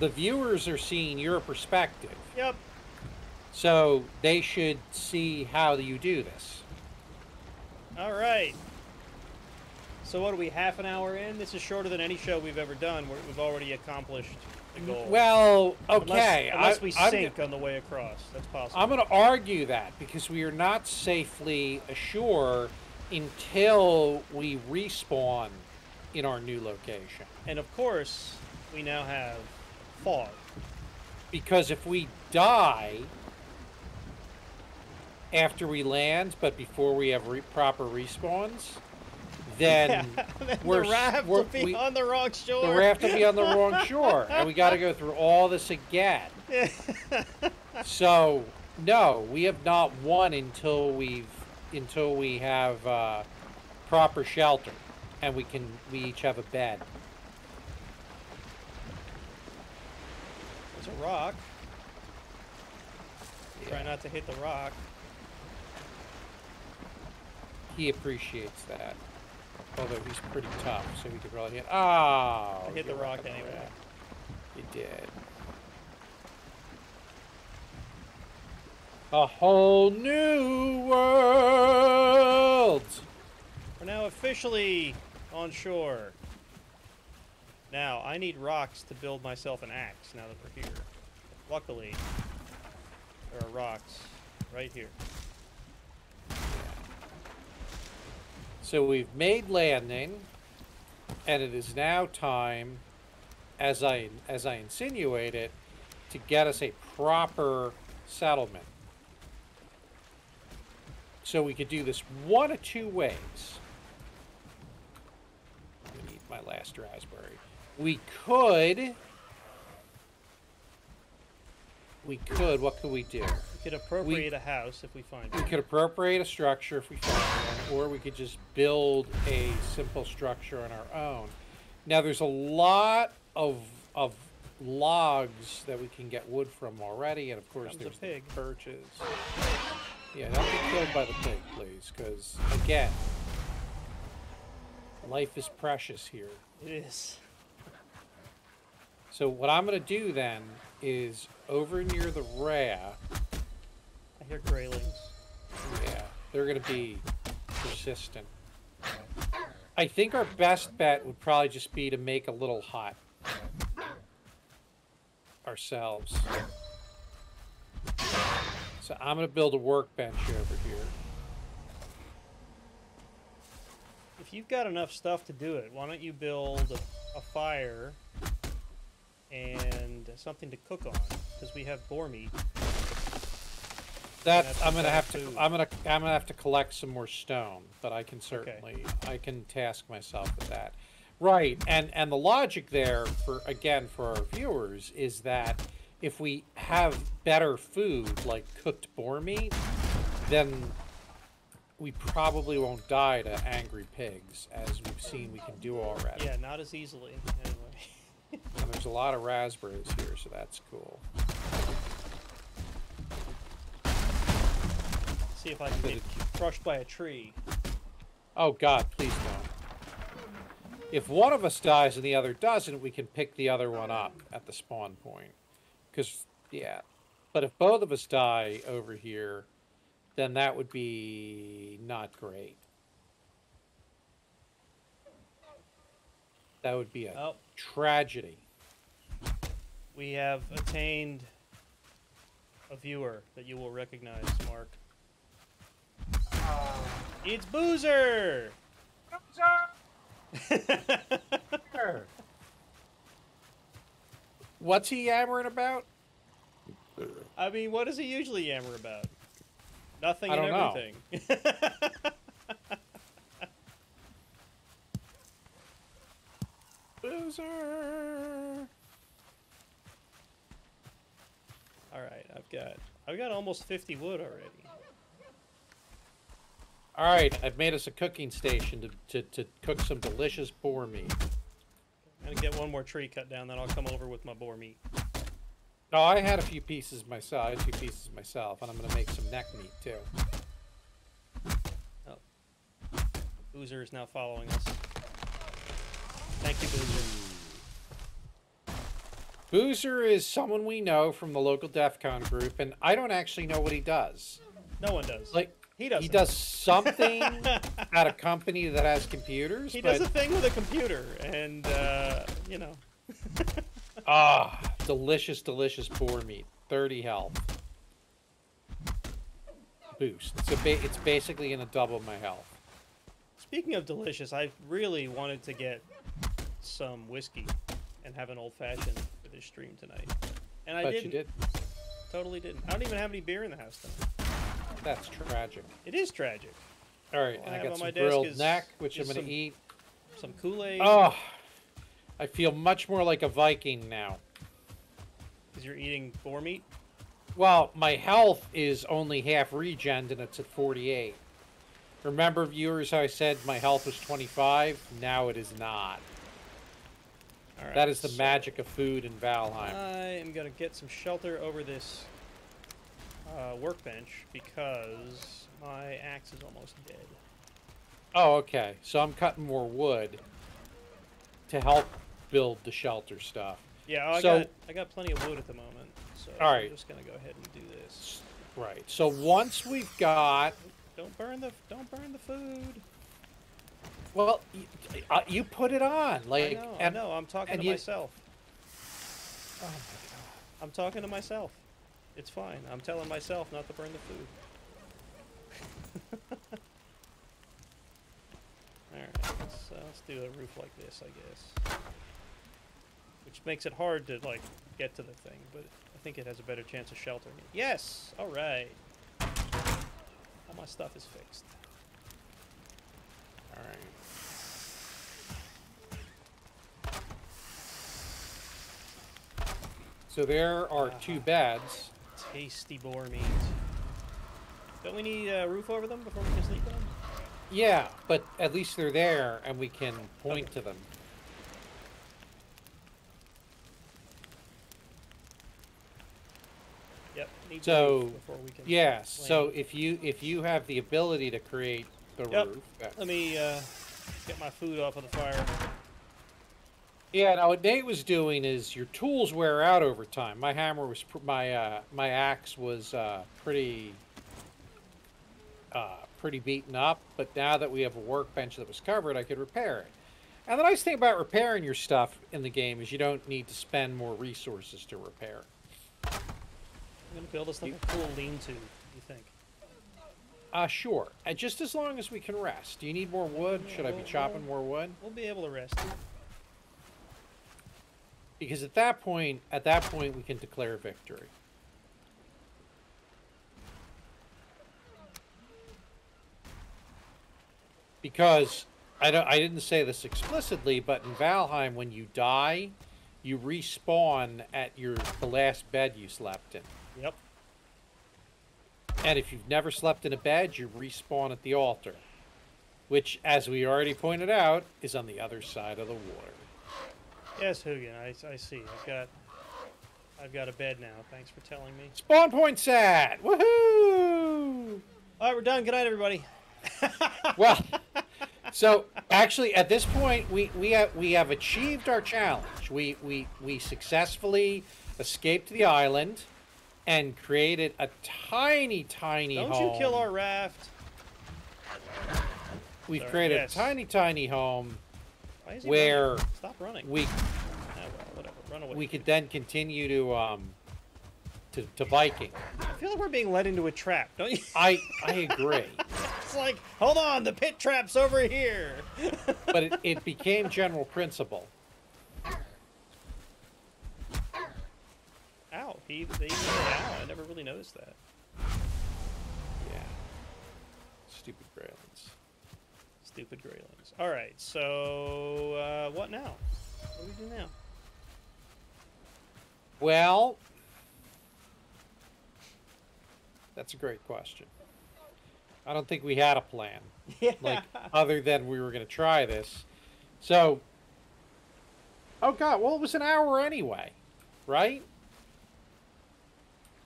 the viewers are seeing your perspective, Yep. So they should see how you do this. All right. So what are we? Half an hour in. This is shorter than any show we've ever done. We're, we've already accomplished the mm, goal. Well, Unless- okay, unless, I- we I'm, sink on the way across. That's possible. I'm going to argue that because we are not safely ashore until we respawn in our new location. and of course, we now have fog. Because if we die after we land, but before we have re- proper respawns, (laughs) then then we're the raft we're- will be we- on the wrong shore. the raft will be on the wrong (laughs) shore, and we got to go through all this again. (laughs) So no, we have not won until we've until we have uh, proper shelter, and we can we each have a bed. There's a rock. Try not to hit the rock. He appreciates that. Although he's pretty tough, so he could probably hit. Oh, I hit the rock right anyway. You did. A whole new world. We're now officially on shore. Now, I need rocks to build myself an axe now that we're here. Luckily, there are rocks right here. So we've made landing, and it is now time, as I as I insinuate it, to get us a proper settlement. So we could do this one of two ways. I'm my last raspberry. We could. We could. What could we do? We could appropriate a house if we find one. We it. could appropriate a structure if we find one, or we could just build a simple structure on our own. Now, there's a lot of of logs that we can get wood from already, and of course, Comes there's pig. the birches. Yeah, don't get killed by the pig, please, because again, life is precious here. It is. So what I'm going to do then is over near the raft. I hear greylings. Yeah, they're going to be persistent. I think our best bet would probably just be to make a little hut ourselves. So I'm going to build a workbench over here. If you've got enough stuff to do it, why don't you build a, a fire and something to cook on? Because we have boar meat. That's I'm gonna have to food. I'm gonna I'm gonna have to collect some more stone, but I can certainly I can task myself with that. Right, and and the logic there for again for our viewers is that if we have better food like cooked boar meat, then we probably won't die to angry pigs, as we've seen we can do already. Yeah, not as easily. Anyway. And there's a lot of raspberries here, so that's cool. See if I can get crushed by a tree. Oh God, please don't. If one of us dies and the other doesn't, we can pick the other one up at the spawn point. Because, yeah. But if both of us die over here, then that would be not great. That would be a Oh, tragedy. we have attained a viewer that you will recognize, Marc. It's Boozer! Boozer! (laughs) What's he yammering about? I mean, what does he usually yammer about? Nothing I and don't know. everything. (laughs) Boozer. All All right, I've got I've got almost 50 wood already. All right, I've made us a cooking station to, to, to cook some delicious boar meat. I'm gonna get one more tree cut down, then I'll come over with my boar meat. Oh, I had a few pieces myself. I had a few pieces myself, and I'm gonna make some neck meat too. Oh. Boozer is now following us. Thank you, Boozer. Boozer is someone we know from the local DEF CON group, and I don't actually know what he does. No one does. Like he does. he does something (laughs) at a company that has computers, He but does a thing with a computer, and uh, you know. (laughs) ah, delicious, delicious boar meat, thirty health boost. It's a ba- it's basically gonna double my health. Speaking of delicious, I really wanted to get some whiskey and have an old fashioned for this stream tonight, and I But didn't. did. Totally didn't. I don't even have any beer in the house tonight. That's tragic. It is tragic. All right, All I and I have got some grilled is- neck, which I'm gonna some- eat. Some Kool Aid. Oh, I feel much more like a Viking now. Because you're eating boar meat. Well, my health is only half regen, and it's at 48. Remember, viewers, how I said my health was 25? Now it is not. All right, That is the so magic of food in Valheim. I am gonna get some shelter over this uh, workbench because my axe is almost dead. Oh, okay. So I'm cutting more wood to help build the shelter stuff. Yeah, I So- got I got plenty of wood at the moment, so All I'm just gonna go ahead and do this. Right. So once we've got, Don't burn the don't burn the food. well, you, uh, you put it on, like, I know, and, I know. I'm talking to you- myself. Oh my god. I'm talking to myself. It's fine. I'm telling myself not to burn the food. (laughs) Alright, let's, uh, let's do a roof like this, I guess. Which makes it hard to, like, get to the thing, but I think it has a better chance of sheltering it. Yes! Alright. All my stuff is fixed. Alright. So there are two Uh-huh. beds. Tasty boar meat. Don't we need a roof over them before we can sleep in them? Yeah, but at least they're there, and we can point Okay. to them. Yep. Need So, roof before we can. Yes. So if you if you have the ability to create the Yep. roof, Let me uh, get my food off of the fire. Yeah. Now what Nate was doing is your tools wear out over time. My hammer was pr- my uh, my axe was uh, pretty uh, pretty beaten up, but now that we have a workbench that was covered, I could repair it. And the nice thing about repairing your stuff in the game is you don't need to spend more resources to repair. I'm gonna build us like a cool lean-to. You think? Uh, sure. And just as long as we can rest. Do you need more wood? Yeah, Should I be well- chopping more wood? We'll be able to rest. Because at that point, at that point, we can declare victory. Because I don't, I didn't say this explicitly, but in Valheim, when you die, you respawn at your the last bed you slept in. Yep. And if you've never slept in a bed, you respawn at the altar, which, as we already pointed out, is on the other side of the water. Yes, Hugin. I, I see. I've got I've got a bed now. Thanks for telling me. Spawn point set! Woohoo! All right, we're done. Good night, everybody. (laughs) Well, so actually, at this point, we we have we have achieved our challenge. We we we successfully escaped the island and created a tiny, tiny Don't home. you kill our raft. We've Sorry, created yes. a tiny, tiny home Why is he where running? Stop running. we Ah, well, whatever. Run away. we could then continue to um to, to Viking. I feel like we're being led into a trap, don't you? I (laughs) I agree, it's like, hold on, the pit trap's over here. (laughs) but it, it became general principle. Ow, he they ow. I never really noticed that. Yeah. Stupid Greylings. Stupid Greylings. All right, so uh, what now? What do we do now? Well, That's a great question. I don't think we had a plan, Yeah. (laughs) like other than we were going to try this. So, oh god, well it was an hour anyway, right?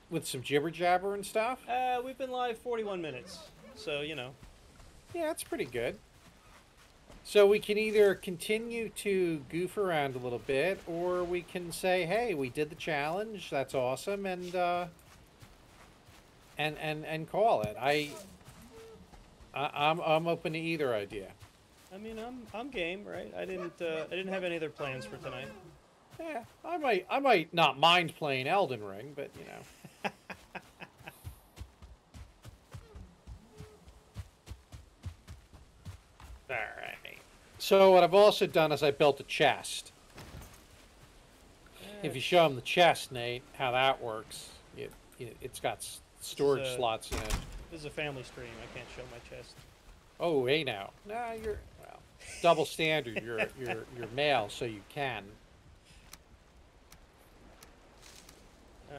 With some jibber jabber and stuff. uh, we've been live 41 minutes, so you know. Yeah, that's pretty good. So we can either continue to goof around a little bit, or we can say, "Hey, we did the challenge. That's awesome," and uh, and and and call it. I, I I'm I'm open to either idea. I mean, I'm I'm game, right? I didn't uh, I didn't have any other plans for tonight. Yeah, I might I might not mind playing Elden Ring, but you know. (laughs) All right. So what I've also done is I built a chest. If you show them the chest, Nate, how that works, it, it it's got storage So- slots in it. This is a family stream. I can't show my chest. Oh, hey now, nah, you're well, double standard. You're (laughs) you're you're male, so you can.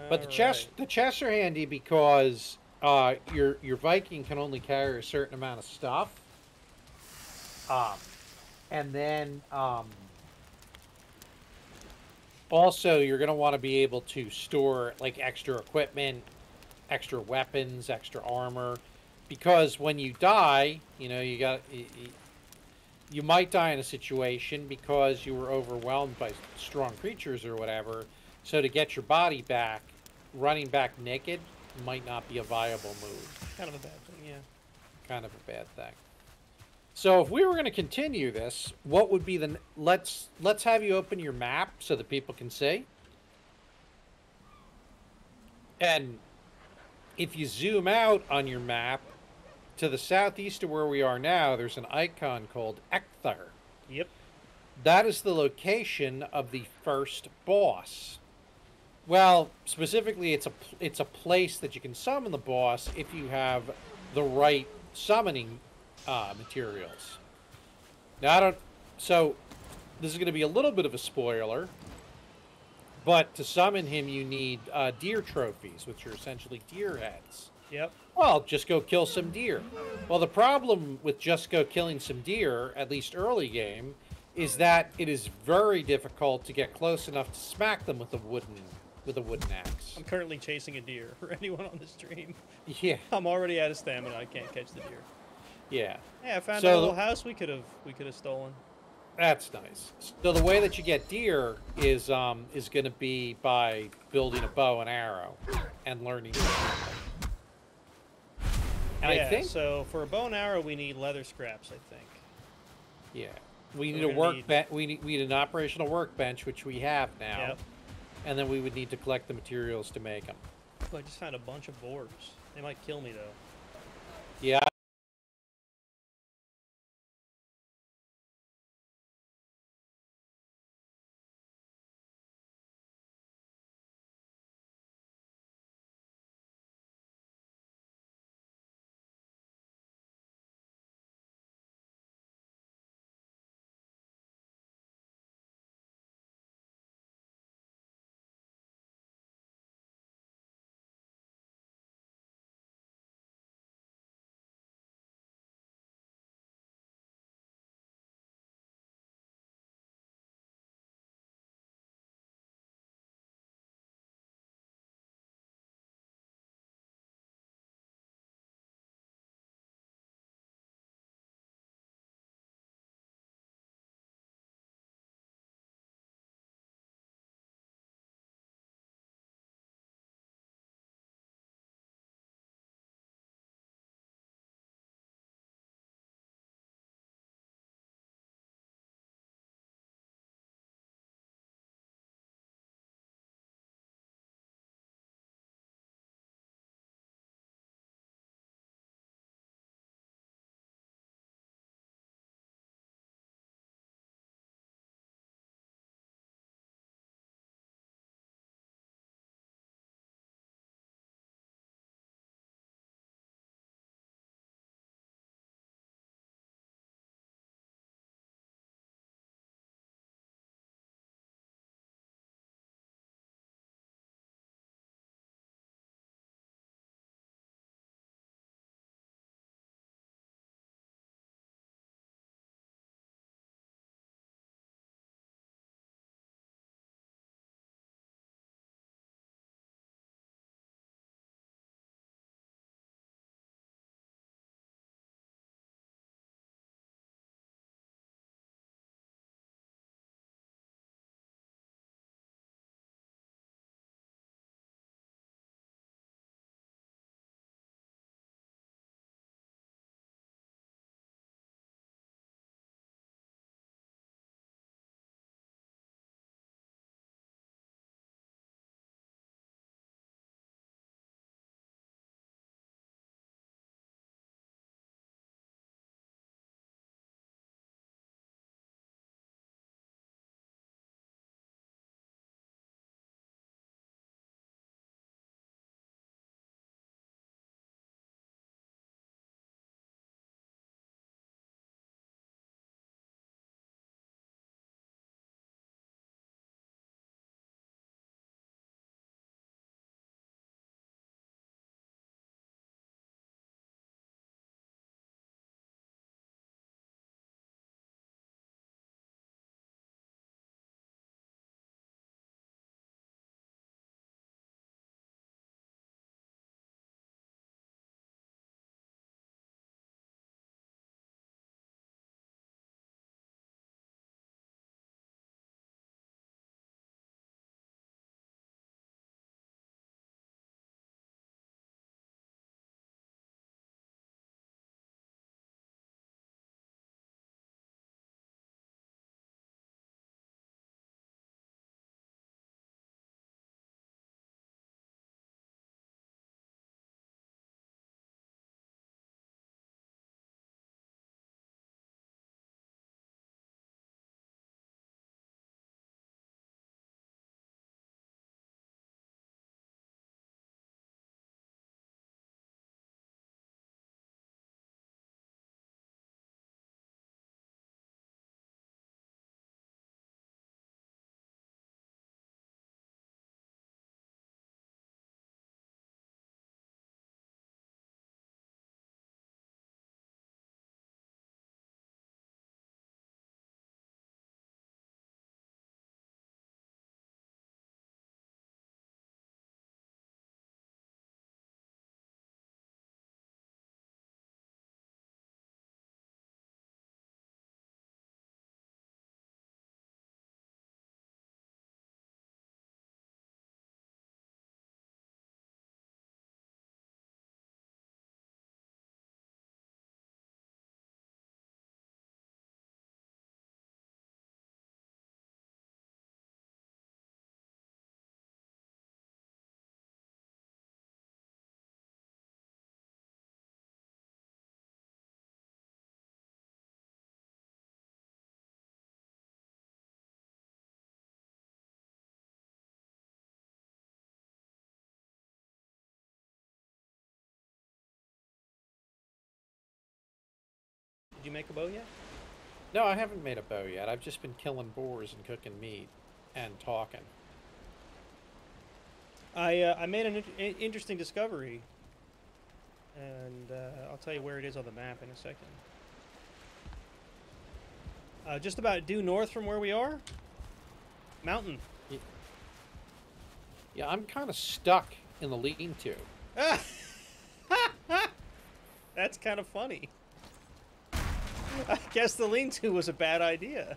But the chests Alright. the chests are handy because uh, your your Viking can only carry a certain amount of stuff. Um, and then um, also you're gonna want to be able to store like extra equipment, extra weapons, extra armor, because when you die, you know you got. y- y- You might die in a situation because you were overwhelmed by strong creatures or whatever, so to get your body back, running back naked might not be a viable move. Kind of a bad thing, yeah. Kind of a bad thing. So if we were going to continue this, what would be the let's let's have you open your map so that people can see. And if you zoom out on your map to the southeast of where we are now, there's an icon called Eikthyr. Yep. That is the location of the first boss. Well, specifically, it's a it's a place that you can summon the boss if you have the right summoning uh, materials. Now I don't. So this is going to be a little bit of a spoiler, but to summon him, you need uh, deer trophies, which are essentially deer heads. Yep. Well, just go kill some deer. Well, the problem with just go killing some deer, at least early game, is that it is very difficult to get close enough to smack them with a wooden with a wooden axe. I'm currently chasing a deer for (laughs) anyone on the stream. Yeah, I'm already out of stamina. I can't catch the deer. Yeah, Yeah, I found So a little house we could have we could have stolen. that's nice. So the way that you get deer is um is going to be by building a bow and arrow and learning. to shoot them. And yeah, I think so. For a bow and arrow, we need leather scraps. I think. yeah, we need a gonna work need- bench. We need, we need an operational workbench, which we have now. Yep. and then we would need to collect the materials to make them. I just found a bunch of boars. They might kill me though. Yeah, you make a bow yet? No, I haven't made a bow yet. I've just been killing boars and cooking meat and talking. I uh, I made an in- interesting discovery, and uh, I'll tell you where it is on the map in a second. Uh, just about due north from where we are, mountain. Yeah, I'm kind of stuck in the lean-to. (laughs) That's kind of funny. I guess the lean-to was a bad idea.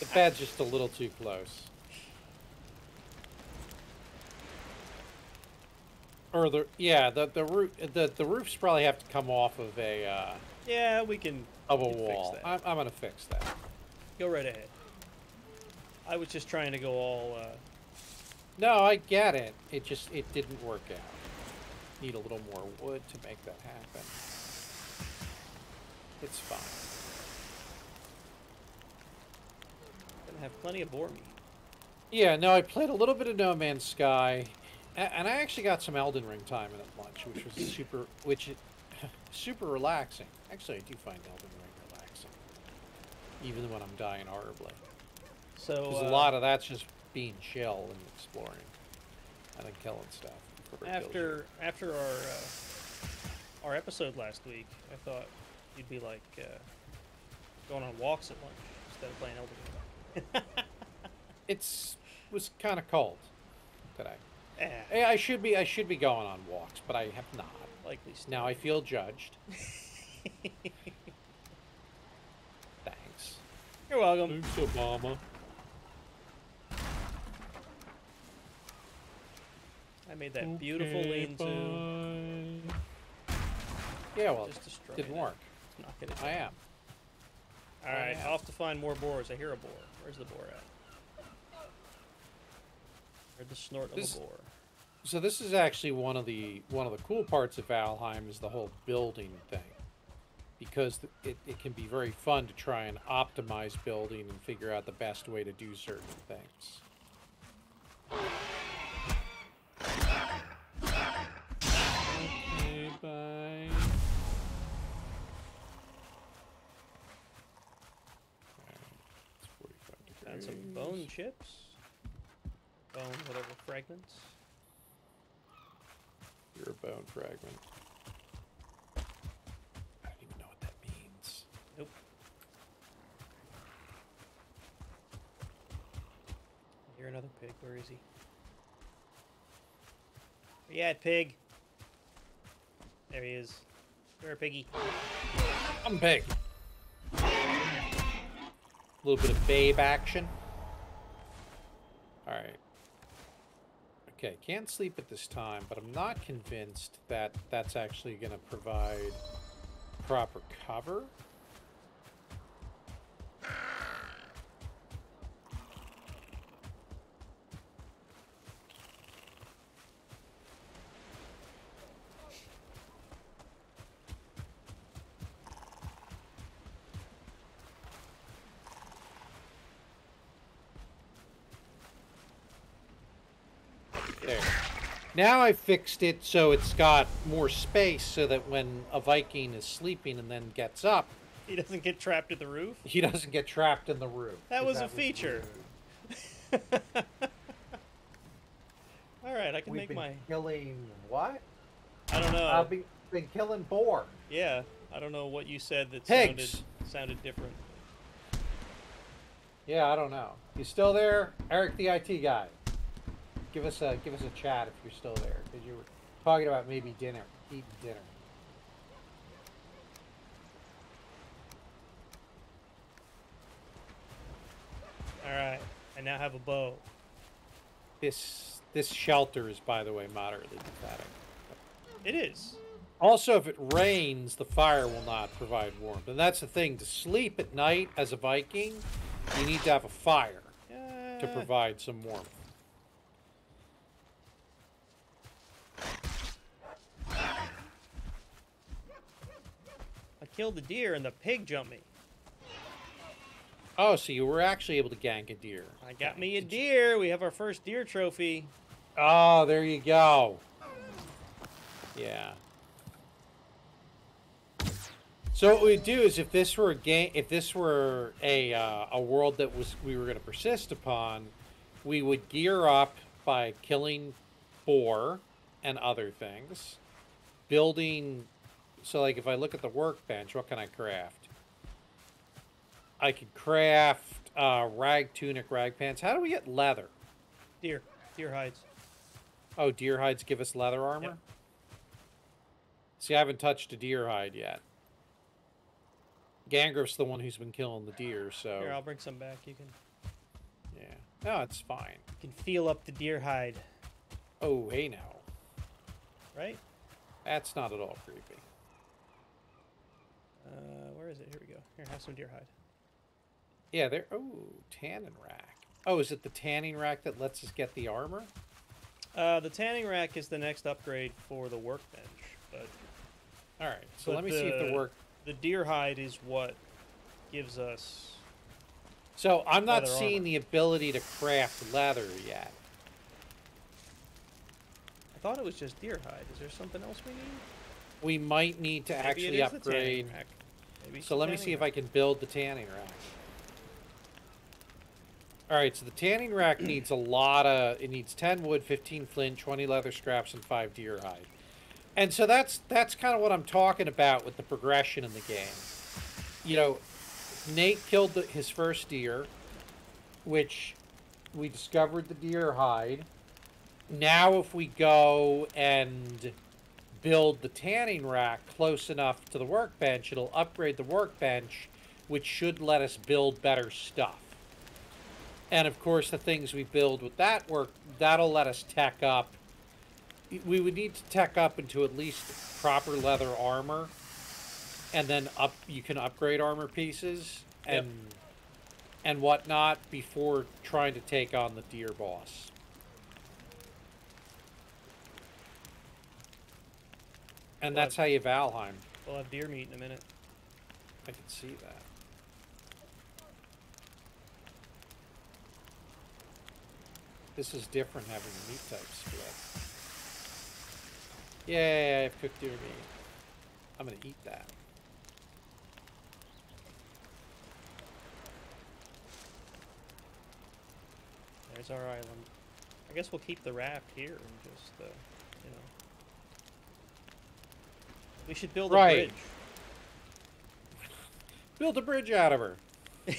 The bed's just a little too close. Or the yeah, the the roof the the roofs probably have to come off of a uh, Yeah, we can. of a can fix wall. that. I'm, I'm gonna fix that. Go right ahead. I was just trying to go all. Uh, No, I get it. It just it didn't work out. Need a little more wood to make that happen. It's fine. gonna have plenty of boar meat. Yeah, no, I played a little bit of No Man's Sky, and I actually got some Elden Ring time in at lunch, which was (clears throat) super, which (laughs) super relaxing. Actually, I do find Elden Ring relaxing, even when I'm dying horribly. So Because uh, a lot of that's just being chill and exploring, and then killing stuff. before it kills you. after after our uh, our episode last week, I thought you'd be like uh, going on walks at lunch instead of playing Elden Ring. (laughs) it's was kind of cold today. Eh, Eh, I should be I should be going on walks, but I have not. likely. Still. Now I feel judged. (laughs) Thanks. You're welcome. Thanks, Obama. I made that beautiful lean-to. Yeah, well, Just destroy didn't it. work. I am. All right, am. off to find more boars. I hear a boar. Where's the boar at? Heard the snort of This- a boar. So this is actually one of the one of the cool parts of Valheim is the whole building thing, because it, it can be very fun to try and optimize building and figure out the best way to do certain things. Some bone chips. Bone, whatever fragments. You're a bone fragment. I don't even know what that means. Nope. I hear another pig. Where is he? Where you at, pig? There he is. Where, piggy? I'm big. A little bit of babe action. All right. Okay, can't sleep at this time, but I'm not convinced that that's actually going to provide proper cover. There. Now I fixed it so it's got more space so that when a Viking is sleeping and then gets up, He doesn't get trapped in the roof. he doesn't get trapped in the room. That was a feature. rude. (laughs) All right, I can We've make been my. killing what? I don't know. I've been, been killing boar. Yeah, I don't know what you said that Pigs. sounded sounded different. Yeah, I don't know. You still there, Eric, the IT guy? Give us a give us a chat if you're still there, because you were talking about maybe dinner, eating dinner. All right, I now have a bow. This this shelter is, by the way, moderately pathetic. It is. Also, if it rains, the fire will not provide warmth, and that's the thing. To sleep at night as a Viking, you need to have a fire to provide some warmth. Killed the deer and the pig jumped me. Oh, so you were actually able to gank a deer. I got me a deer. We have our first deer trophy. Oh, there you go. Yeah. So what we'd do is, if this were a game, if this were a uh, a world that was we were going to persist upon, we would gear up by killing boar and other things, building. So, like, if I look at the workbench, what can I craft? I could craft uh, rag tunic, rag pants. How do we get leather? Deer. Deer hides. Oh, deer hides give us leather armor. See, I haven't touched a deer hide yet. Gangriff's the one who's been killing the deer, so Here, I'll bring some back. You can yeah. No, it's fine. you can feel up the deer hide, Oh, hey now. right? That's not at all creepy. Uh, where is it? Here we go. Here, have some deer hide. Yeah, there. Oh, tanning rack. Oh, is it the tanning rack that lets us get the armor? Uh, the tanning rack is the next upgrade for the workbench, but All right. So But let me see if the the- work. the deer hide is what gives us. So I'm not seeing armor. the ability to craft leather yet. I thought it was just deer hide. Is there something else we need? We might need to Maybe actually it is the upgrade. tanning rack. Maybe it's So let me see if. I can build the tanning rack. All right, so the tanning rack (clears throat) needs a lot of. It needs ten wood, fifteen flint, twenty leather scraps, and five deer hide. And so that's that's kind of what I'm talking about with the progression in the game. You know, Nate killed the, his first deer, which we discovered the deer hide. Now, if we go and build the tanning rack close enough to the workbench, it'll upgrade the workbench, which should let us build better stuff. And of course, the things we build with that work, that'll let us tech up. We would need to tech up into at least proper leather armor, and then up you can upgrade armor pieces Yep. and and whatnot before trying to take on the deer boss. And that's how you Valheim. We'll have deer meat in a minute. I can see that. This is different having meat type split. Yay, I have cooked deer meat. I'm gonna eat that. There's our island. I guess we'll keep the raft here and just, uh, you know. We should build Right. a Build a bridge out of her. (laughs)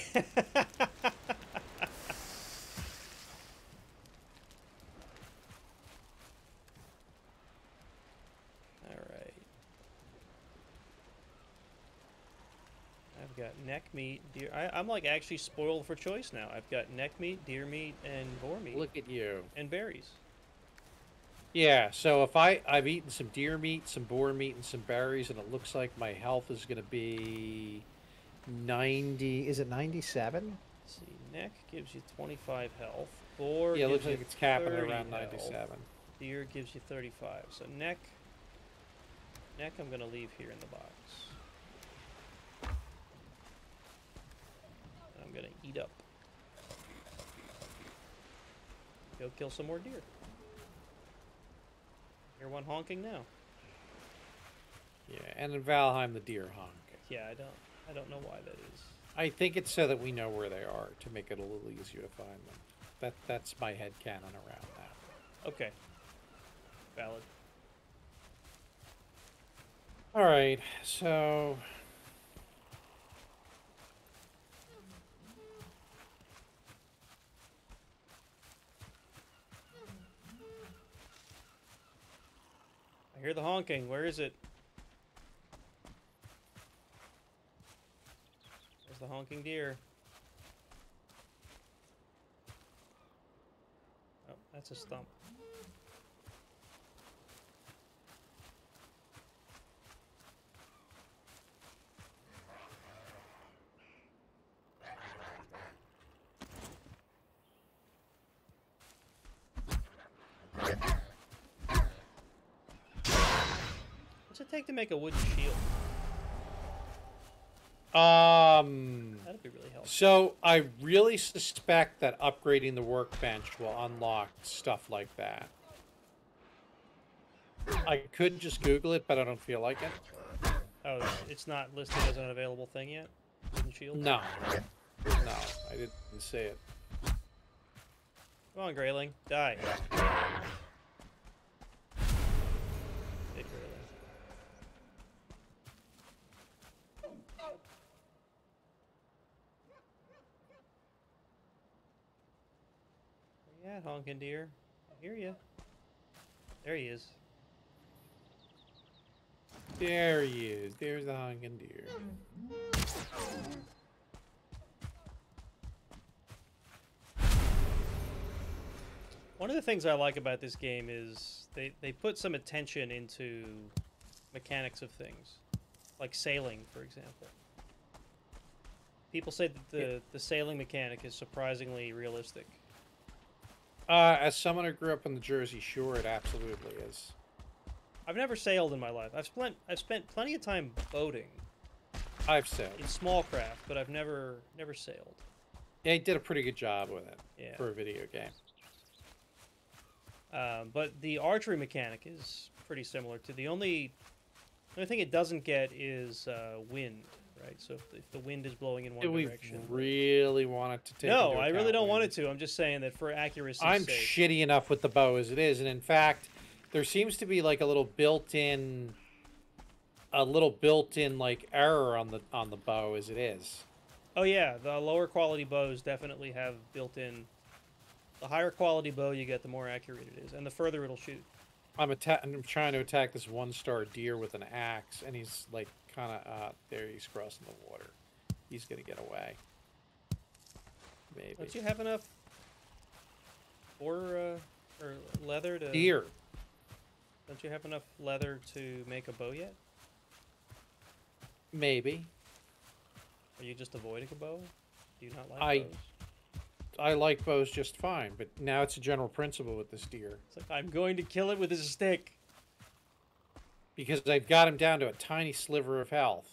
All right. I've got neck meat, deer. I, I'm like actually spoiled for choice now. I've got neck meat, deer meat, and boar meat, Look at you. and berries. Yeah, so if I I've eaten some deer meat, some boar meat, and some berries, and it looks like my health is gonna be ninety. Is it ninety-seven? Let's see, neck gives you 25 health. Boar Yeah, it looks like it's capping at 30 around health. ninety-seven. Deer gives you 35. So neck, neck I'm gonna leave here in the box. I'm gonna eat up. Go kill some more deer. Hear one honking now. Yeah, and in Valheim the deer honk. Yeah, I don't, I don't know why that is. I think it's so that we know where they are to make it a little easier to find them. That that's my head canon around that. Okay. Valid. All right, so hear the honking. Where is it? There's the honking deer. Oh, that's a stump. What's it take to make a wooden shield? um That'd be really helpful. so I really suspect that upgrading the workbench will unlock stuff like that. I could just Google it, but I don't feel like it. Oh, it's- not listed as an available thing yet. Wooden shield. No, no, I didn't say it. Come on, Greyling, die. Big Greyling. Where you at, honking deer? I hear you. There he is. There he is. There's the honking deer. One of the things I like about this game is they, they put some attention into mechanics of things, like sailing, for example. People say that the, the sailing mechanic is surprisingly realistic. Uh, as someone who grew up on the Jersey Shore, it absolutely is. I've never sailed in my life. I've spent I've spent plenty of time boating I've sailed in small craft, but I've never never sailed. Yeah, he did a pretty good job with it Yeah. for a video game. Um, but the archery mechanic is pretty similar to the only the only thing it doesn't get is uh, wind, right? So if the, if the wind is blowing in one Do we direction. really want it to take? No, I really don't want it to. I'm just saying that for accuracy I'm sake. shitty enough with the bow as it is, and in fact, there seems to be like a little built-in, a little built-in like error on the on the bow as it is. Oh yeah, the lower quality bows definitely have built-in. The higher quality bow you get, the more accurate it is, and the further it'll shoot. I'm atta- I'm trying to attack this one-star deer with an axe, and he's like kind of uh, there. He's crossing the water. He's gonna get away. Maybe. Don't you have enough or uh, or leather to? Deer. Don't you have enough leather to make a bow yet? Maybe. Are you just avoiding a bow? Do you not like I- bows? I like bows just fine, but now it's a general principle with this deer It's like I'm going to kill it with a stick. Because I've got him down to a tiny sliver of health.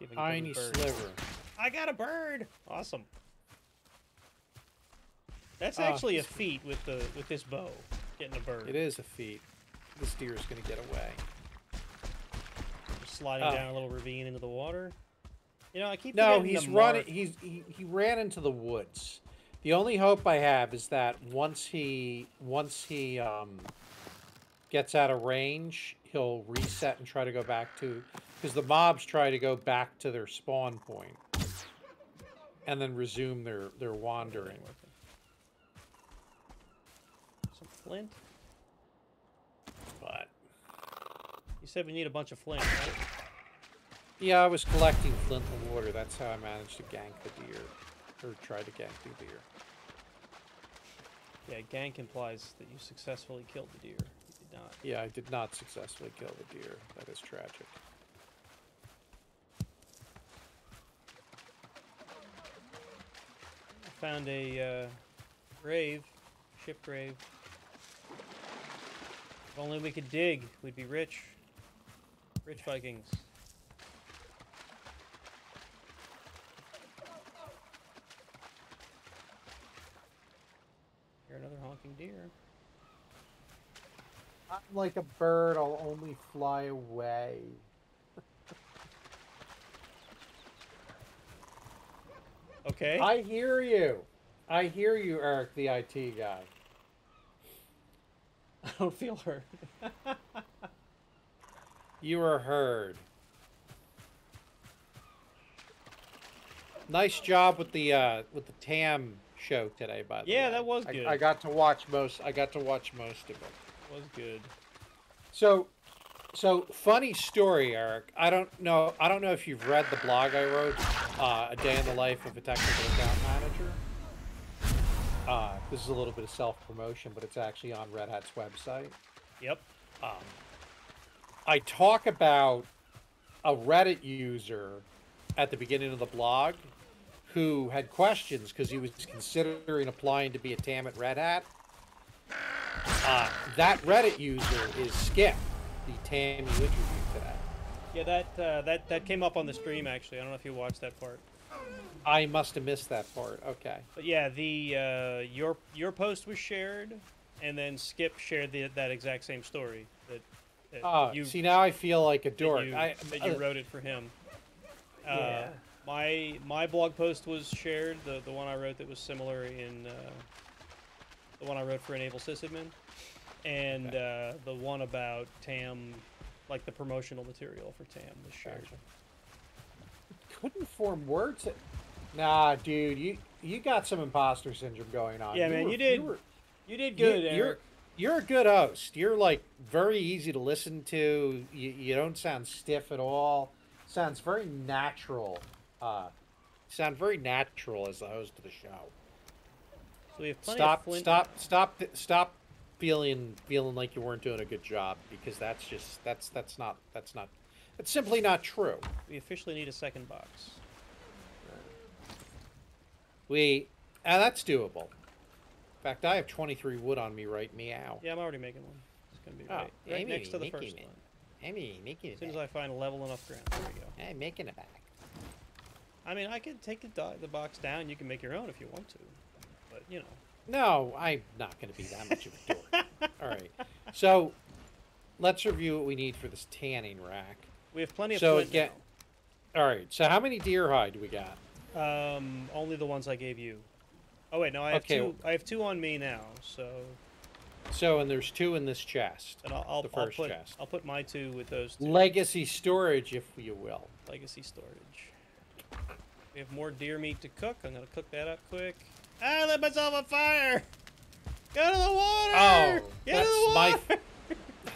I Tiny sliver. I got a bird. Awesome. That's Ah, actually a feat with the with this bow, getting a bird. It is a feat. This deer is going to get away. Just sliding Ah. down a little ravine into the water. You know, I keep No, he's running. He's he, he ran into the woods. The only hope I have is that once he once he um, gets out of range, he'll reset and try to go back to because the mobs try to go back to their spawn point and then resume their their wandering. Some flint. But You said we need a bunch of flint, right? yeah, I was collecting flint and water. That's how I managed to gank the deer, or try to gank the deer. Yeah, gank implies that you successfully killed the deer. You did not. Yeah, I did not successfully kill the deer. That is tragic. I found a uh, grave, ship grave. If only we could dig, we'd be rich. Rich Vikings. Hear another deer. I'm like a bird, I'll only fly away. Okay. I hear you. I hear you, Eric, the IT guy. (laughs) I don't feel hurt. You are heard. Nice job with the uh, with the TAM show today, by the way. yeah, that was good. I, I got to watch most. I got to watch most of it. was good. So, so funny story, Eric. I don't know. I don't know if you've read the blog I wrote, uh, "A Day in the Life of a Technical Account Manager." Uh, this is a little bit of self promotion, but it's actually on Red Hat's website. Yep. Um, I talk about a Reddit user at the beginning of the blog who had questions because he was considering applying to be a TAM at Red Hat. Uh, that Reddit user is Skip, the TAM you interviewed today. Yeah, that uh, that that came up on the stream actually. I don't know if you watched that part. I must have missed that part. Okay. But yeah, the uh, your your post was shared, and then Skip shared the, that exact same story that, that Oh, you see now I feel like a that dork. you, I, that you uh, wrote it for him. Uh, Yeah. My my blog post was shared. The the one I wrote that was similar in uh, the one I wrote for Enable Sysadmin, and uh, the one about TAM, like the promotional material for TAM was shared. Gotcha. couldn't form words. Nah, dude, you you got some imposter syndrome going on. Yeah, man, were- you did were- You did you- good, you're you're a good host. You're like very easy to listen to. You, you don't sound stiff at all. Sounds very natural. Uh, sound very natural as the host of the show. So we have plenty Stop, stop, stop, stop feeling feeling like you weren't doing a good job because that's just that's that's not that's not that's simply not true. We officially need a second box. We, and that's doable. In fact, I have 23 wood on me right meow. Yeah, I'm already making one. It's gonna be Oh, right, right Amy, next to the first it. one. Amy, making As soon as I find a level enough ground. There we go. I'm making it back. I mean, I could take the do- the box down. You can make your own if you want to, but you know. No, I'm not going to be that much of a dork. (laughs) All right. So, let's review what we need for this tanning rack. We have plenty of So again- All right. So, how many deer hide do we got? Um, only the ones I gave you. Oh wait, no, I have Okay, two. I have two on me now. So, So, and there's two in this chest. and I'll I'll, The I'll first put chest. I'll put my two with those two. Legacy storage, if you will. Legacy storage. We have more deer meat to cook. I'm gonna cook that up quick. I lit myself on fire. Go to the water. Oh, Get that's my.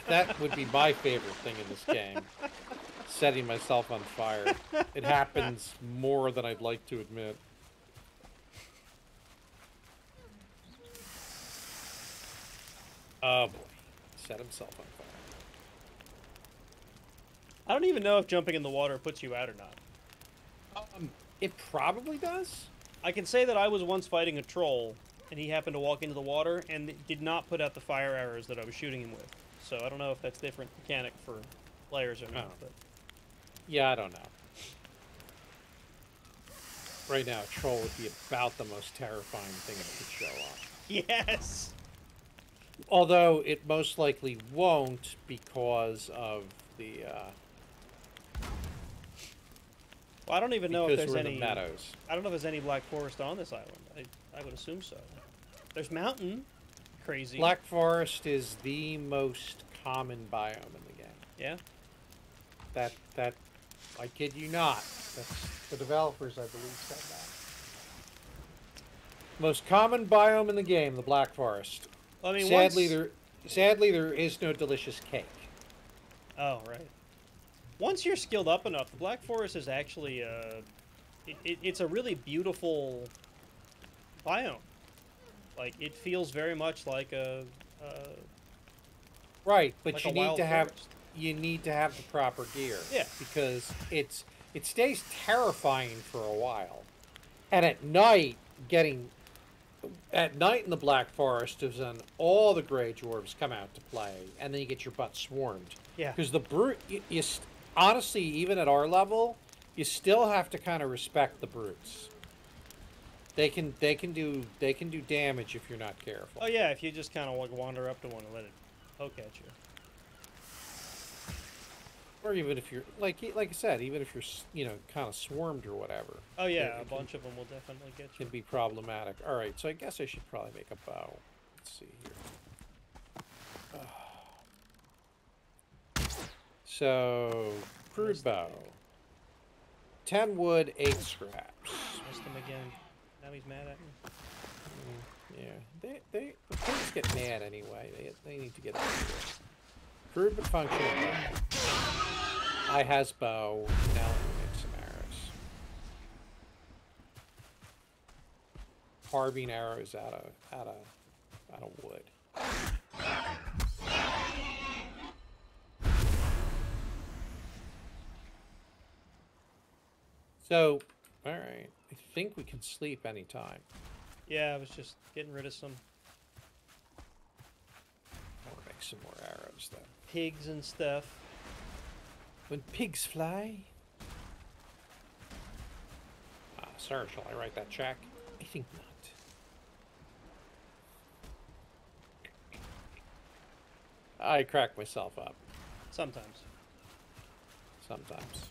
that would be my favorite thing in this game. Setting myself on fire. It happens more than I'd like to admit. Oh boy. Set himself on fire. I don't even know if jumping in the water puts you out or not. Um, it probably does. I can say that I was once fighting a troll, and he happened to walk into the water and did not put out the fire arrows that I was shooting him with. So I don't know if that's different mechanic for players or not. Oh. But Yeah, I don't know. Right now, a troll would be about the most terrifying thing that could show up. yes, Although it most likely won't because of the uh, well, I don't even know if there's any. meadows. I don't know if there's any black forest on this island. I, I would assume so. There's mountain, crazy. Black forest is the most common biome in the game. Yeah. That that I kid you not. That's The developers, I believe, said that. most common biome in the game, the black forest. I mean, sadly, once... there sadly there is no delicious cake. Oh right. Once you're skilled up enough, the black forest is actually uh, it, it, it's a really beautiful biome. Like it feels very much like a. Uh, Right, but Like you a need to have forest. you need to have the proper gear. Yeah. Because it's it stays terrifying for a while. And at night, getting at night in the Black Forest is when all the Greydwarves come out to play, and then you get your butt swarmed. Yeah. Because the brute, you, you honestly, even at our level, you still have to kind of respect the brutes. They can they can do they can do damage if you're not careful. oh yeah, if you just kind of like wander up to one and let it poke at you. or even if you're like like I said, even if you're you know kind of swarmed or whatever, Oh yeah, a can- bunch of them will definitely get you. can be problematic. All right, so I guess I should probably make a bow. Let's see here. So crude bow, ten wood, eight scraps. Missed him again. Now he's mad at me. Mm, Yeah, they they the pigs get mad anyway. They they need to get out of here. Crude but functional. I has bow. Now let me make some arrows. Carbine arrows out of out of out of wood. So, all right. I think we can sleep anytime. Yeah, I was just getting rid of some I want to make some more arrows though. pigs and stuff. When pigs fly. Ah, Sir, shall I write that check? I think not. I crack myself up Sometimes. sometimes.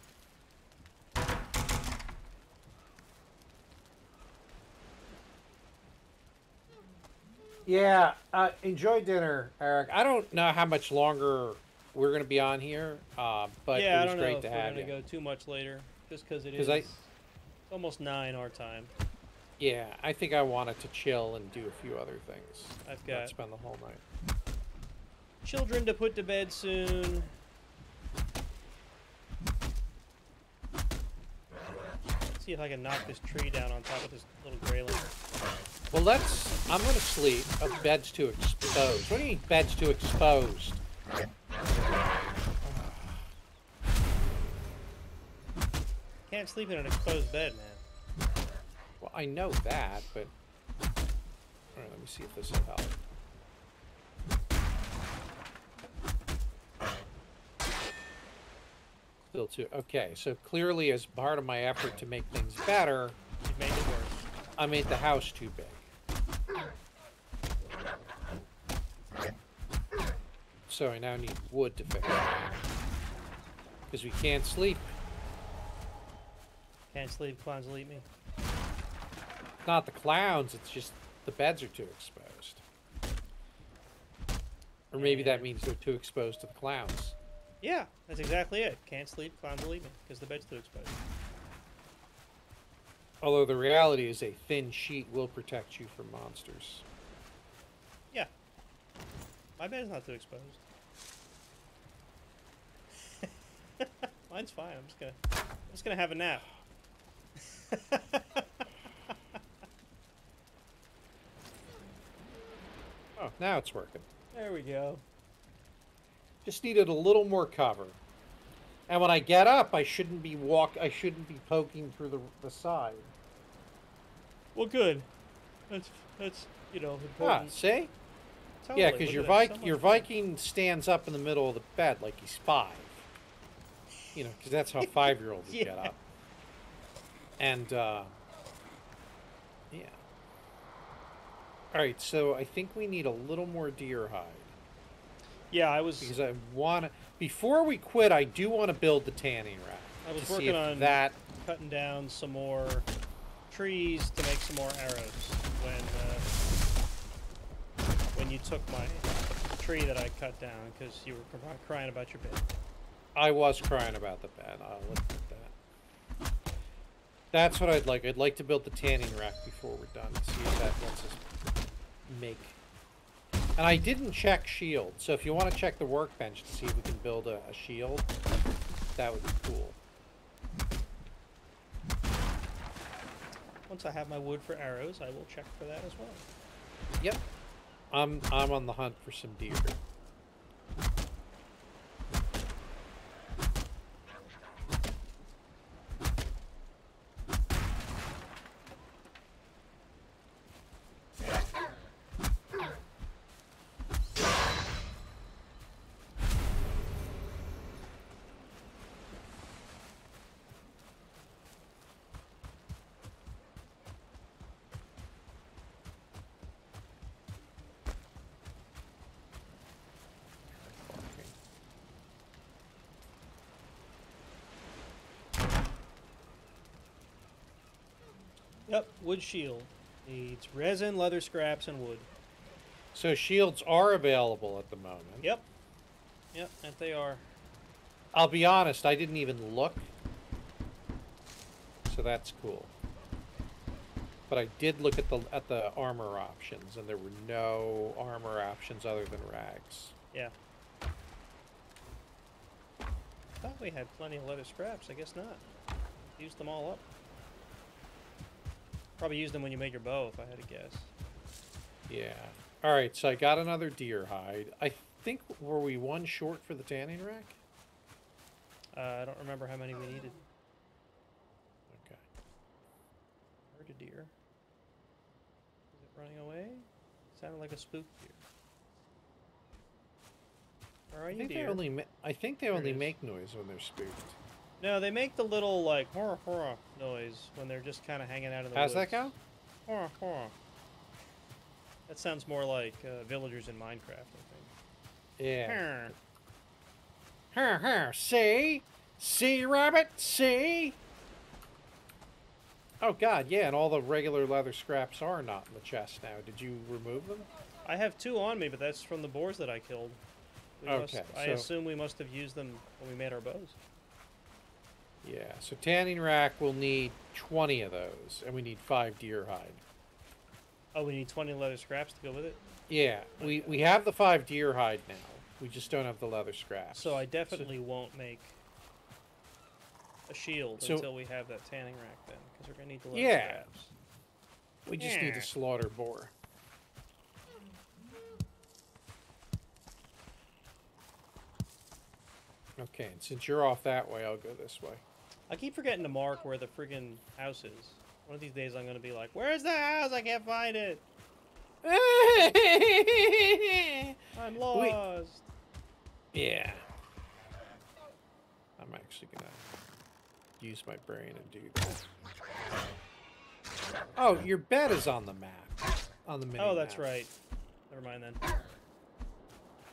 Yeah, uh, enjoy dinner, Eric. I don't know how much longer we're going to be on here, uh, but yeah, it I don't know great if to we're have gonna go too much later, just because it is I- almost nine our time. Yeah, I think I wanted to chill and do a few other things. I've got spend the whole night. children to put to bed soon. Let's see if I can knock this tree down on top of this little greyling. Well, let's. I'm going to sleep. Oh, bed's too exposed. What do you mean bed's too exposed? Can't sleep in an exposed bed, man. Well, I know that, but. All right, let me see if this will help. Still too. Okay, so clearly, as part of my effort to make things better, You've made it worse. I made the house too big. So I now need wood to fix it. Because we can't sleep. Can't sleep, clowns will eat me. Not the clowns, it's just the beds are too exposed. Or maybe that means they're too exposed to the clowns. Yeah, that's exactly it. Can't sleep, clowns will eat me, because the bed's too exposed. Although the reality is a thin sheet will protect you from monsters. Yeah. My bed's not too exposed. Mine's fine. I'm just gonna I'm just gonna have a nap. (laughs) Oh, now it's working. there we go. Just needed a little more cover. And when I get up, I shouldn't be walk. I shouldn't be poking through the the side. Well good. That's that's you know Ah, see? Totally, Yeah, because your so Viking, your. Viking stands up in the middle of the bed like he's five. You know, because that's how (laughs) five-year-olds get up. And uh, yeah. All right, so I think we need a little more deer hide Yeah, I was because I want to. Before we quit, I do want to build the tanning rack. I was working on that. cutting down some more trees to make some more arrows when uh, when you took my tree that I cut down because you were crying about your bed. I was crying about the bed. I'll admit that. That's what I'd like. I'd like to build the tanning rack before we're done. And see if that lets us make. And I didn't check shield, so if you want to check the workbench to see if we can build a, a shield, that would be cool. Once I have my wood for arrows, I will check for that as well. Yep. I'm I'm on the hunt for some deer. Yep, wood shield needs resin, leather scraps, and wood. So shields are available at the moment. Yep, yep, that they are. I'll be honest, I didn't even look. So that's cool. But I did look at the at the armor options and there were no armor options other than rags. Yeah. Thought we had plenty of leather scraps. I guess not. Used them all up. Probably used them when you made your bow, if I had to guess. Yeah. All right, so I got another deer hide. I think were we one short for the tanning rack? Uh, I don't remember how many we needed. Okay. Heard a deer. Is it running away? Sounded like a spook deer. Where are I you, think they only I think they There only make noise when they're spooked. No, they make the little like horror horror noise when they're just kind of hanging out in the How's woods. that go? Horror horror. That sounds more like uh, villagers in Minecraft, I think. Yeah. Her, her, see? See, rabbit? See? Oh, God, yeah, and all the regular leather scraps are not in the chest now. Did you remove them? I have two on me, but that's from the boars that I killed. We must- Okay, I assume we must have used them when we made our bows. Yeah, so tanning rack will need 20 of those, and we need five deer hide. Oh, we need 20 leather scraps to go with it. Yeah, we, we have the five deer hide now. We just don't have the leather scraps. So I definitely won't make a shield So- until we have that tanning rack then, because we're gonna need the leather Yeah. scraps. we just need Yeah. to slaughter boar. Okay, and since you're off that way, I'll go this way. I keep forgetting to mark where the friggin' house is. One of these days I'm gonna be like, "Where's the house? I can't find it. (laughs) I'm lost." yeah. I'm actually gonna use my brain and do that. Oh, your bed is on the map. On the mini Oh, that's map. right. Never mind then.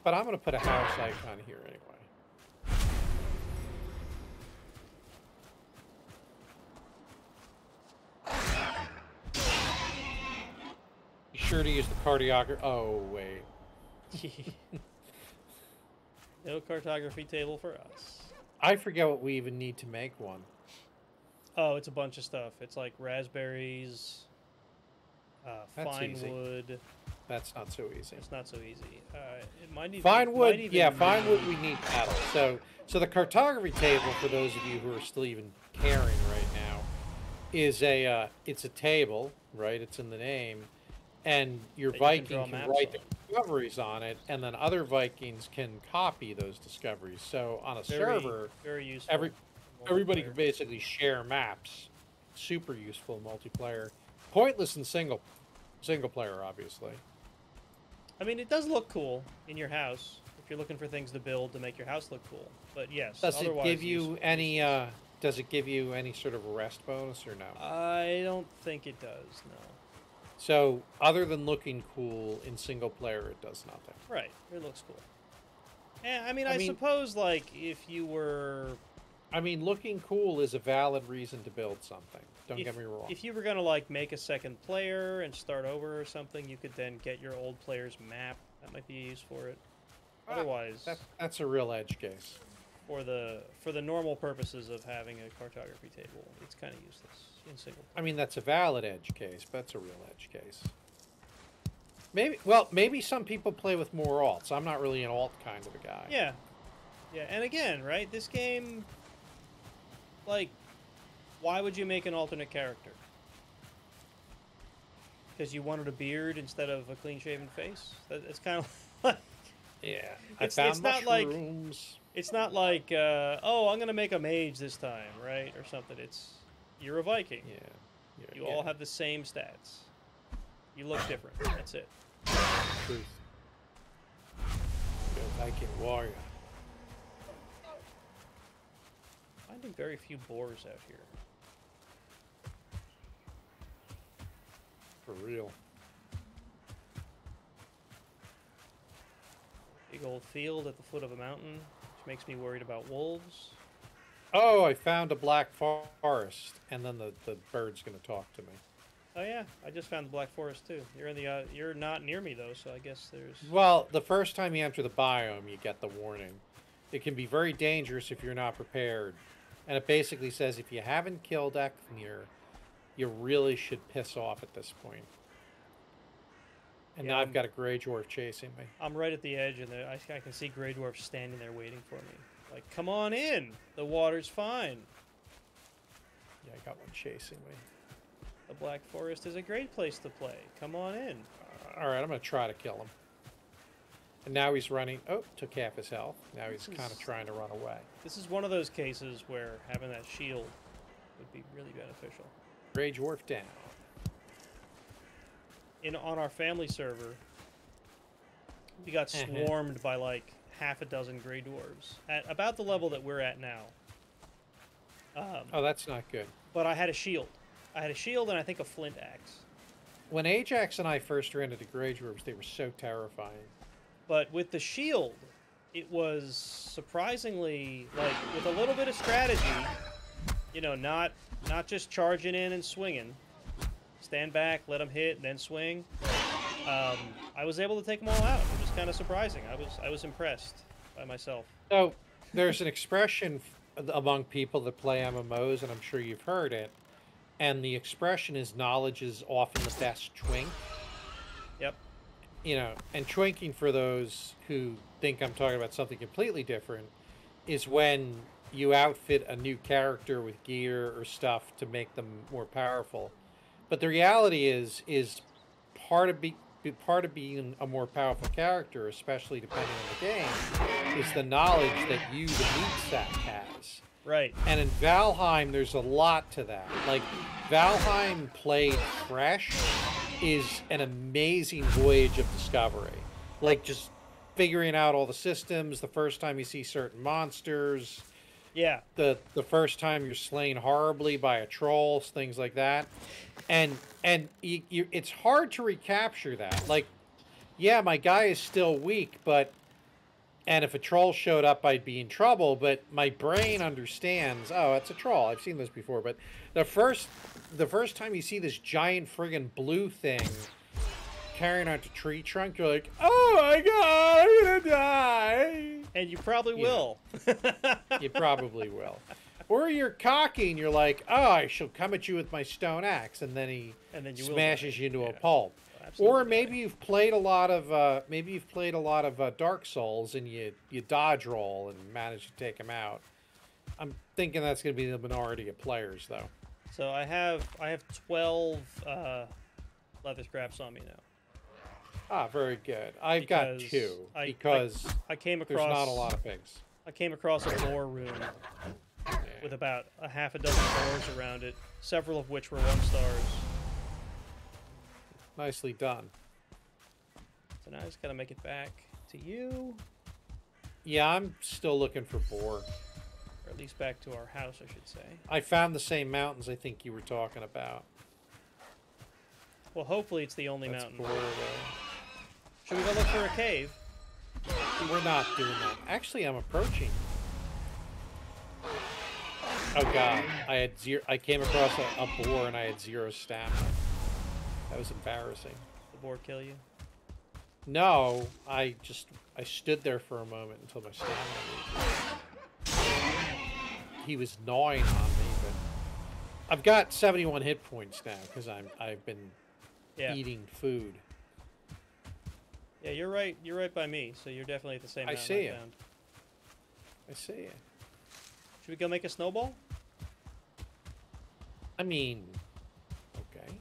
But I'm gonna put a house icon here anyway. Be sure to use the cartographer. Oh wait. (laughs) no cartography table for us. I forget what we even need to make one. Oh, it's a bunch of stuff. It's like raspberries, uh, That's fine easy. wood. That's not so easy. It's not so easy. Uh, it might even Fine wood, even yeah, fine wood. We need metal. So, so the cartography table, for those of you who are still even caring right now, is a uh, it's a table, right? It's in the name, and your you can Viking draw can, write on. the discoveries on it, and then other Vikings can copy those discoveries. So on a Very, server, very useful. every everybody can basically share maps. Super useful multiplayer. Pointless in single single player, obviously. I mean, it does look cool in your house if you're looking for things to build to make your house look cool. But yes, Does it give you use- any? Uh, does it give you any sort of rest bonus or no? I don't think it does. No. So, other than looking cool in single player, it does nothing. Right. It looks cool. Yeah, I mean, I I, mean- suppose like if you were I mean, looking cool is a valid reason to build something. Don't if, get me wrong. If you were gonna like make a second player and start over or something, you could then get your old player's map. That might be a use for it. Ah, Otherwise, That, that's a real edge case. for the for the normal purposes of having a cartography table, it's kind of useless in single. I mean, that's a valid edge case, but that's a real edge case. Maybe, well, maybe some people play with more alts. I'm not really an alt kind of a guy. Yeah, yeah, and again, right? This game, like, why would you make an alternate character? Because you wanted a beard instead of a clean-shaven face. That, it's kind of (laughs) like Yeah. It's- found it's not like- it's not like uh, oh, I'm gonna make a mage this time, right, or something. It's you're a Viking. Yeah. yeah You all have the same stats. You look different. That's it. truth. Good Viking warrior. Finding very few boars out here. For real. Big old field at the foot of a mountain, which makes me worried about wolves. Oh, I found a black forest, and then the, the bird's going to talk to me. Oh yeah, I just found the Black Forest too. You're in the uh, you're not near me though, so I guess there's Well, the first time you enter the biome, you get the warning. It can be very dangerous if you're not prepared. And it basically says if you haven't killed Eikthyr, you really should piss off at this point. And Yeah, now I've I'm- got a Greydwarf chasing me. I'm right at the edge, and I, I can see Greydwarf standing there waiting for me. Like, come on in. The water's fine. Yeah, I got one chasing me. The Black Forest is a great place to play. Come on in. All right, I'm going to try to kill him. And now he's running. Oh, took half his health. Now he's kind of trying to run away. This is one of those cases where having that shield would be really beneficial. Greydwarf down. In on our family server, we got Mhm. swarmed by like half a dozen Greydwarves at about the level that we're at now. Um, Oh, that's not good. But I had a shield. I had a shield and I think a flint axe. When Ajax and I first ran into Greydwarves, they were so terrifying. But with the shield, it was surprisingly like with a little bit of strategy. You know, not not just charging in and swinging. Stand back, let them hit, and then swing. Um, I was able to take them all out. It was kind of surprising. I was I was impressed by myself. So there's an expression among people that play MMOs, and I'm sure you've heard it. And the expression is knowledge is often the best twink. Yep. You know, and twinking for those who think I'm talking about something completely different is when you outfit a new character with gear or stuff to make them more powerful. But the reality is is part of be- part of being a more powerful character, especially depending on the game, is the knowledge that you, the meat sack, has. Right. And in Valheim, there's a lot to that. Like, Valheim played fresh is an amazing voyage of discovery. Like, just figuring out all the systems, the first time you see certain monsters, Yeah. the the first time you're slain horribly by a troll, things like that, and and you, you, it's hard to recapture that. Like, yeah, my guy is still weak, but and if a troll showed up, I'd be in trouble. But my brain understands. Oh, it's a troll. I've seen this before. But the first the first time you see this giant friggin' blue thing carrying out a tree trunk, you're like, oh my god, I'm gonna die. And you probably Yeah. will. (laughs) You probably will. Or you're cocky and you're like, oh, I shall come at you with my stone axe, and then he And then you smashes you into a pulp. Absolutely Or maybe you've played a lot of uh, maybe you've played a lot of uh, Dark Souls and you you dodge roll and manage to take him out. I'm thinking that's going to be the minority of players, though. So I have I have twelve uh, leather scraps on me now. Ah, very good. I've got two I- I- because I came across there's not a lot of pigs. I came across a boar room Yeah. with about a half a dozen boars around it, several of which were one stars. Nicely done. So now I just gotta make it back to you, Yeah, I'm still looking for boar. or at least back to our house, I should say. I found the same mountains I think you were talking about. Well, hopefully it's the only That's mountain. boar though. Should we go look for a cave? We're not doing that. Actually, I'm approaching. Oh god, I had zero. I came across a, a boar and I had zero stamina. That was embarrassing. The boar kill you? No, I just I stood there for a moment until my stamina. reached. He was gnawing on me, but I've got 71 hit points now because I'm I've been Yeah. eating food. Yeah, you're right. You're right by me. So you're definitely at the same I see I found. I see it. Should we go make a snowball? I mean, okay.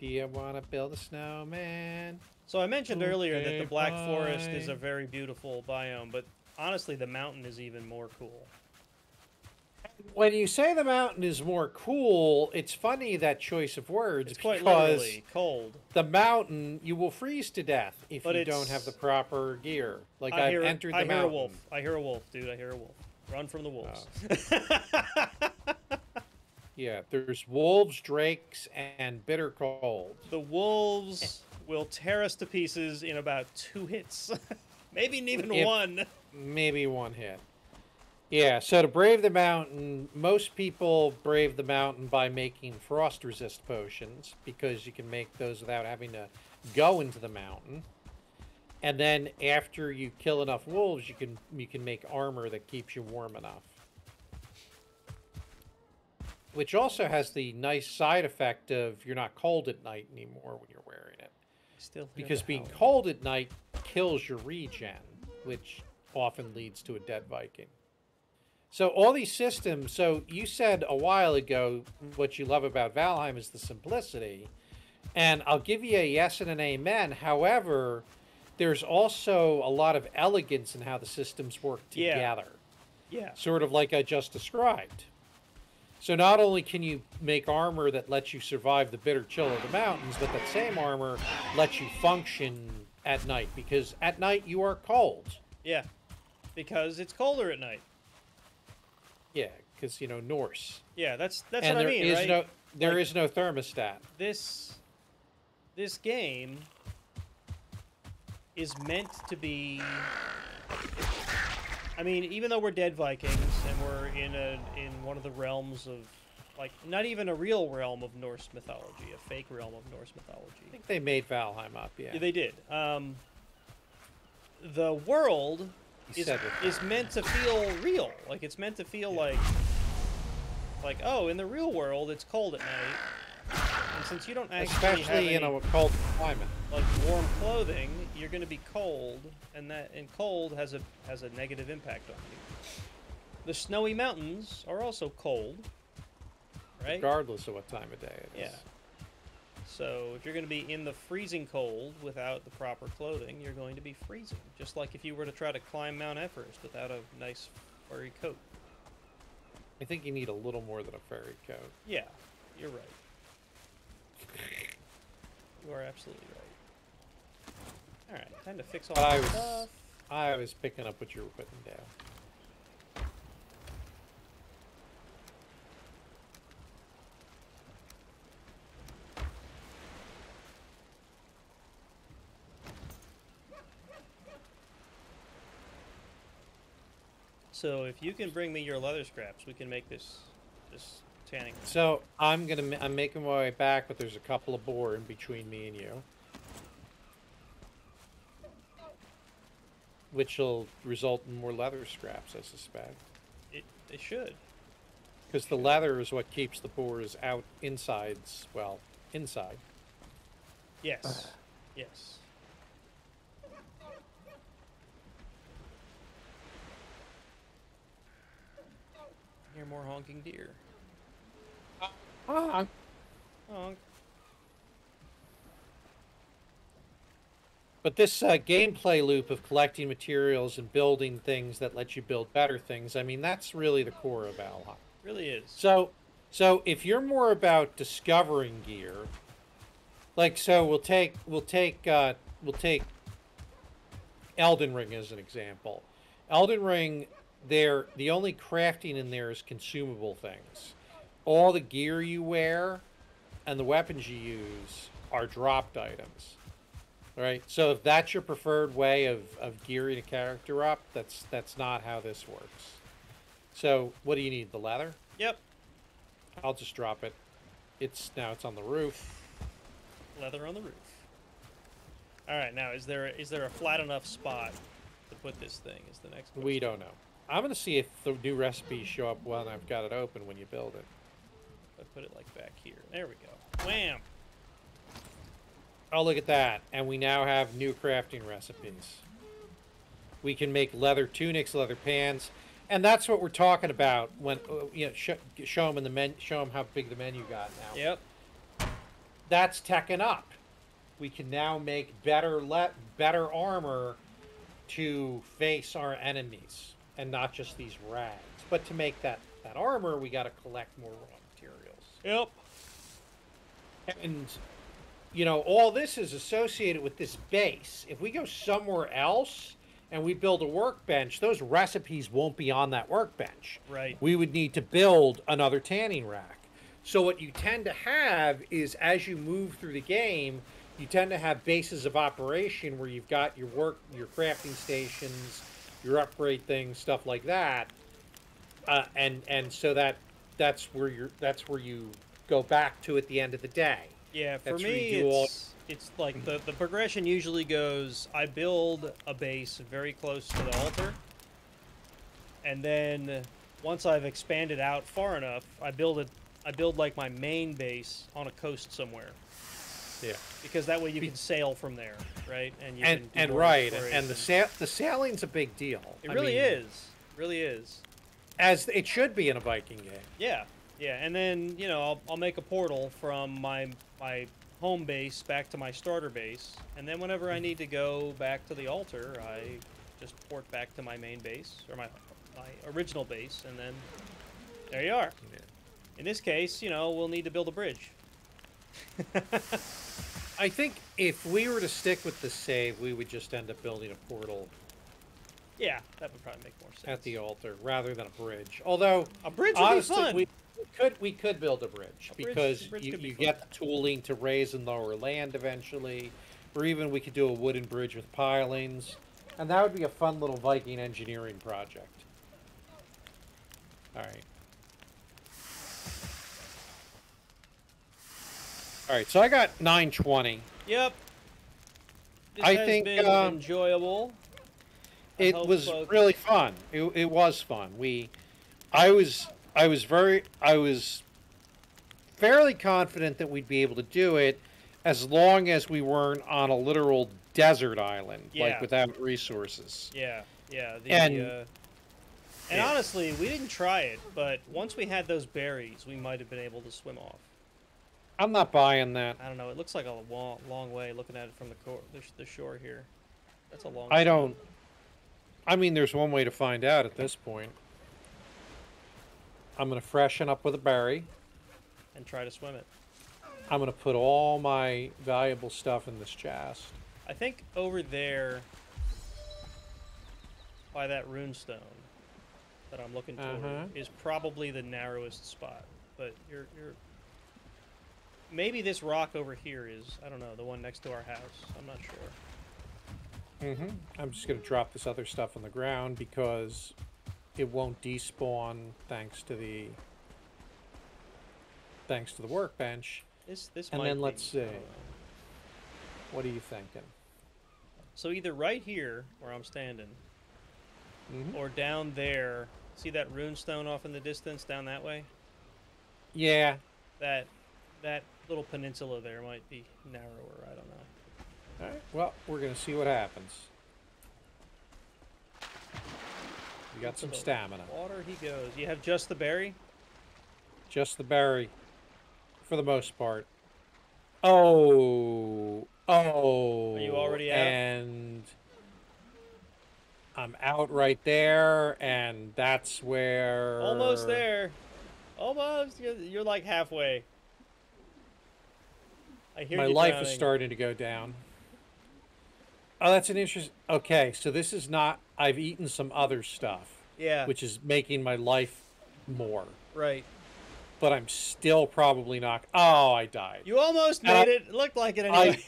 Do you want to build a snowman? So I mentioned earlier that the Okay, Black Forest is a very beautiful biome, but honestly, the mountain is even more cool. When you say the mountain is more cool, it's funny that choice of words It's quite because cold. the mountain you will freeze to death if But you don't have the proper gear. Like I I've hear, entered the mountain. I hear a wolf. I hear a wolf, dude. I hear a wolf. Run from the wolves. Oh. (laughs) Yeah, there's wolves, drakes, and bitter cold. the wolves will tear us to pieces in about two hits, (laughs) maybe even If- one. maybe one hit. Yeah, so to brave the mountain, most people brave the mountain by making frost resist potions because you can make those without having to go into the mountain. And then after you kill enough wolves, you can you can make armor that keeps you warm enough. Which also has the nice side effect of you're not cold at night anymore when you're wearing it Still because being cold at night kills your regen, which often leads to a dead Viking. So all these systems. So you said a while ago what you love about Valheim is the simplicity, and I'll give you a yes and an amen. However, there's also a lot of elegance in how the systems work together. Yeah. Yeah. sort of like I just described. So not only can you make armor that lets you survive the bitter chill of the mountains, but that same armor lets you function at night because at night you are cold. Yeah. Because it's colder at night. Yeah, because you know Norse. Yeah, that's that's and what I mean, is right? no there Like- is no thermostat. this this game is meant to be I mean, even though we're dead Vikings and we're in a in one of the realms of like not even a real realm of Norse mythology, a fake realm of Norse mythology. I think they made Valheim up. Yeah, Yeah, they did. Um, the world is, is meant to feel real. Like it's meant to feel like like oh, in the real world it's cold at night. And since you don't actually have especially in any, a cold climate. like warm clothing, you're going to be cold, and that and cold has a has a negative impact on you. The snowy mountains are also cold, right? regardless of what time of day it is. Yeah. So if you're going to be in the freezing cold without the proper clothing, you're going to be freezing. Just like if you were to try to climb Mount Everest without a nice furry coat. I think you need a little more than a furry coat. Yeah, you're right. You are absolutely right. All right, time to fix all I was- stuff. I was picking up what you were putting down. So if you can bring me your leather scraps, we can make this this tanning. So I'm gonna I'm making my way back, but there's a couple of boar in between me and you, which will result in more leather scraps, I suspect. It it should. Because the leather is what keeps the boars out insides, well, inside. Yes. Uh. yes. Hear more honking deer. Ah, Honk. But this uh, gameplay loop of collecting materials and building things that let you build better things, I mean, that's really the core of Valheim. Really is. So, so if you're more about discovering gear, like so, we'll take we'll take uh, we'll take Elden Ring as an example. Elden Ring, there the only crafting in there is consumable things. All the gear you wear and the weapons you use are dropped items. Right? So if that's your preferred way of, of gearing a character up, that's that's not how this works. So what do you need? The leather? Yep. I'll just drop it. It's now it's on the roof. Leather on the roof. All right. Now, is there is there a flat enough spot to put this thing? Is the next. We don't know. I'm gonna see if the new recipes show up when I've got it open when you build it. I put it like back here. There we go. Wham. Oh, look at that! And we now have new crafting recipes. We can make leather tunics, leather pants, and that's what we're talking about. When uh, you know, sh- show them in the men, show them how big the menu got now. Yep. That's teching up. We can now make better le- better armor to face our enemies, and not just these rags. But to make that that armor, we got to collect more raw materials. Yep. And you know, all this is associated with this base. If we go somewhere else and we build a workbench, those recipes won't be on that workbench. Right. We would need to build another tanning rack. So what you tend to have is as you move through the game, you tend to have bases of operation where you've got your work, your crafting stations, your upgrade things, stuff like that. Uh, and and so that that's where you're that's where you go back to at the end of the day. Yeah, for That's me, do all- it's, it's like the, the progression usually goes I build a base very close to the altar, and then once I've expanded out far enough, I build it. I build like my main base on a coast somewhere Yeah. because that way you can sail from there, right? And you and can and right and the sa- the sailing's a big deal. It I really mean, is. Really is. as it should be in a Viking game. Yeah, yeah, and then you know I'll, I'll make a portal from my my home base back to my starter base, and then whenever I mm-hmm. need to go back to the altar, I just port back to my main base or my my original base, and then there you are. In this case, you know we'll need to build a bridge. I think if we were to stick with the save, we would just end up building a portal Yeah, that would probably make more sense. at the altar rather than a bridge. Although a bridge would honestly, be fun. we could we could build a bridge A because a bridge you, be you get the tooling to raise and lower land eventually, or even we could do a wooden bridge with pilings, and that would be a fun little Viking engineering project. All right. All right, so I got 920. Yep. This I think, uh, enjoyable. I it was folks- really fun. It, it was fun. We, I was, I was very, I was fairly confident that we'd be able to do it, as long as we weren't on a literal desert island, Yeah. like without resources. Yeah, yeah. The, And- uh, and yeah. honestly, we didn't try it, but once we had those berries, we might have been able to swim off. I'm not buying that. I don't know. It looks like a long, long way looking at it from the, cor- the, the shore here. That's a long. I don't. I mean, there's one way to find out at this point. I'm gonna freshen up with a berry. And try to swim it. I'm gonna put all my valuable stuff in this chest. I think over there, by that runestone that I'm looking toward, Uh-huh. is probably the narrowest spot. But you're you're. Maybe this rock over here is I don't know the one next to our house. I'm not sure. Mm-hmm. I'm just gonna drop this other stuff on the ground because it won't despawn thanks to the thanks to the workbench. This this And then be, let's see. What are you thinking? So either right here where I'm standing, Mm-hmm. or down there. See that runestone off in the distance down that way? Yeah. That that little peninsula there might be narrower. I don't know. All right. Well, we're gonna see what happens. We got some stamina. Water he goes. You have just the berry. Just the berry, for the most part. Oh, oh. Are you already out? And I'm out right there, and that's where. Almost there. Almost. You're like halfway. My life is starting to go down. Oh, that's an interesting. Okay, so this is not. I've eaten some other stuff, Yeah. which is making my life more. right. But I'm still probably not. Oh, I died. You almost I- made it. It looked like it anyway.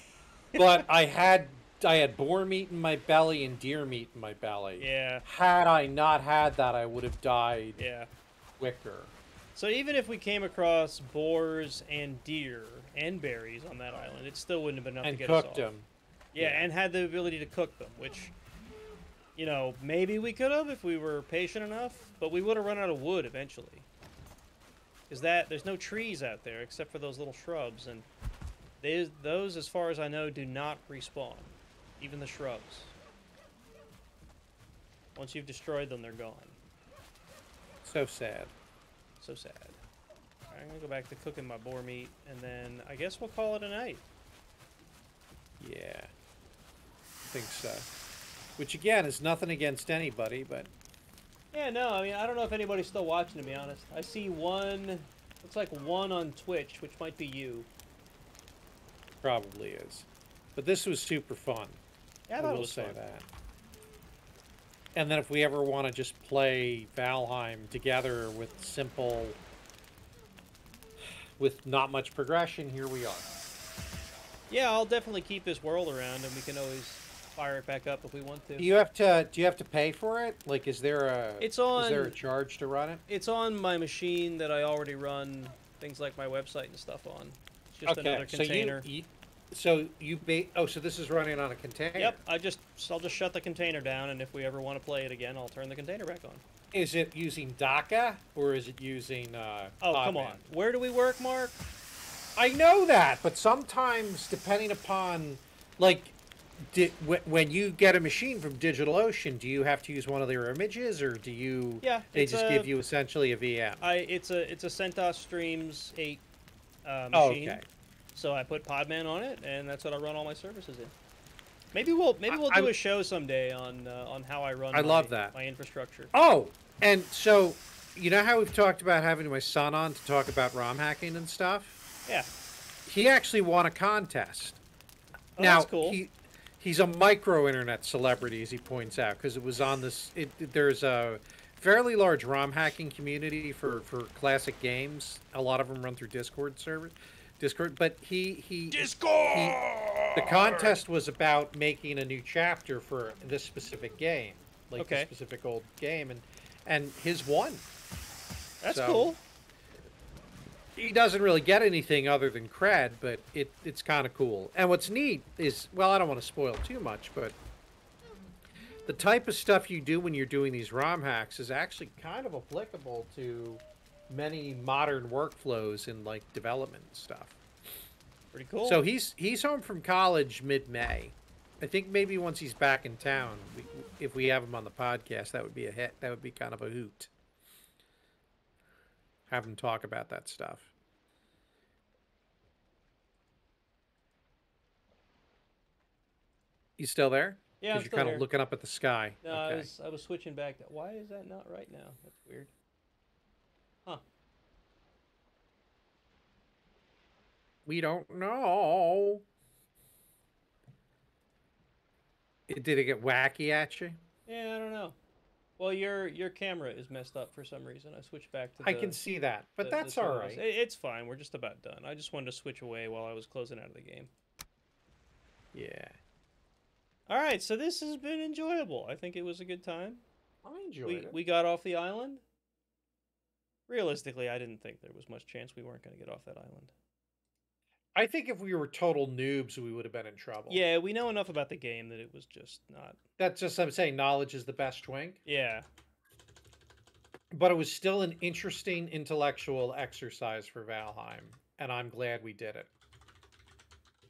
I, (laughs) but I had I had boar meat in my belly and deer meat in my belly. yeah. Had I not had that, I would have died Yeah. quicker. So even if we came across boars and deer and berries on that island, it still wouldn't have been enough and to get us cooked off. them. Yeah, Yeah. and had the ability to cook them, which, you know, maybe we could have if we were patient enough, but we would have run out of wood eventually. Is that there's no trees out there except for those little shrubs, and they, those, as far as I know, do not respawn, even the shrubs. Once you've destroyed them, they're gone. So sad. So sad. I'm gonna go back to cooking my boar meat, and then I guess we'll call it a night. Yeah. I think so. Which again is nothing against anybody, but Yeah, no, I mean, I don't know if anybody's still watching, to be honest. I see one, looks like one on Twitch, which might be you. probably is. But this was super fun. Yeah, will was say fun. that. And then if we ever want to just play Valheim together with simple, with not much progression, here we are. Yeah, I'll definitely keep this world around, and we can always fire it back up if we want to. Do you have to? Do you have to pay for it? Like, is there a? It's on. Is there a charge to run it? It's on my machine that I already run things like my website and stuff on. It's just okay, another so container. you, you, so you ba- Oh, so this is running on a container. Yep, I just I'll just shut the container down, and if we ever want to play it again, I'll turn the container back on. Is it using DACA or is it using? Uh, Oh, come on. Where do we work, Marc? I know that, but sometimes, depending upon, like, when you get a machine from DigitalOcean, do you have to use one of their images, or do you? Yeah, They just a- give you essentially a VM. I it's a it's a CentOS Streams eight uh, oh, machine. okay. So I put Podman on it, and that's what I run all my services in. Maybe we'll maybe we'll do a show someday on uh, on how I run. I my, love that. my infrastructure. Oh, and so, you know how we've talked about having my son on to talk about ROM hacking and stuff. Yeah. He actually won a contest. Oh, now that's cool. he he's a micro internet celebrity, as he points out, because it was on this. It- there's a fairly large ROM hacking community for for classic games. A lot of them run through Discord servers, Discord. But he he Discord. the contest was about making a new chapter for this specific game, like Okay. the specific old game, and and his won. That's So- cool. he doesn't really get anything other than cred, but it it's kind of cool. And what's neat is, well, I don't want to spoil too much, but the type of stuff you do when you're doing these ROM hacks is actually kind of applicable to many modern workflows in like development and stuff. Pretty cool. So he's he's home from college mid-May. I think maybe once he's back in town, we, if we have him on the podcast, that would be a hit. That would be kind of a hoot. Have him talk about that stuff. You still there? Yeah, I'm you're kind here. of looking up at the sky. No, I was I was switching back. Why is that not right now? That's weird. Huh. We don't know. It- Did it get wacky at you? Yeah, I don't know. Well, your your camera is messed up for some reason. I switched back to. The, I can see that, but the- the that's all terminals. right. It- it's fine. We're just about done. I just wanted to switch away while I was closing out of the game. Yeah, All right, so this has been enjoyable. I think it was a good time. I enjoyed We it. we got off the island. Realistically, I didn't think there was much chance we weren't going to get off that island. I think if we were total noobs, we would have been in trouble. Yeah, we know enough about the game that it was just not. That's just I'm saying knowledge is the best twink. Yeah, But it was still an interesting intellectual exercise for Valheim, and I'm glad we did it.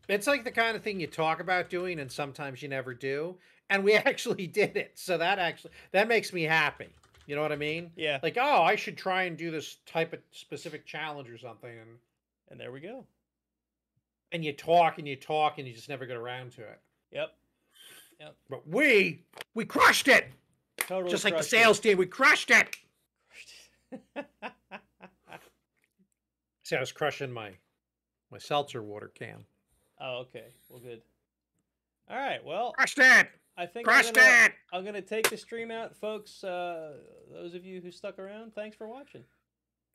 It's like the kind of thing you talk about doing and sometimes you never do, and we (laughs) actually did it. So that actually that makes me happy. You know what I mean? yeah, Like, oh, I should try and do this type of specific challenge or something and and there we go. and you talk and you talk and you just never get around to it. Yep, Yep. But we we crushed it. totally. Just like the crushed it. sales team, we crushed it. (laughs) See, I was crushing my my seltzer water can. oh, okay. Well, good. All right. Well, Crushed it. I think I'm gonna, it. I'm gonna take the stream out, folks. Uh, those of you who stuck around, thanks for watching.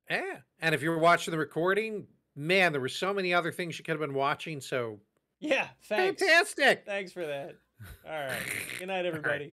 Yeah. And if you were watching the recording, man, there were so many other things you could have been watching. So Yeah, thanks. fantastic. Thanks for that. All right. (laughs) Good night, everybody.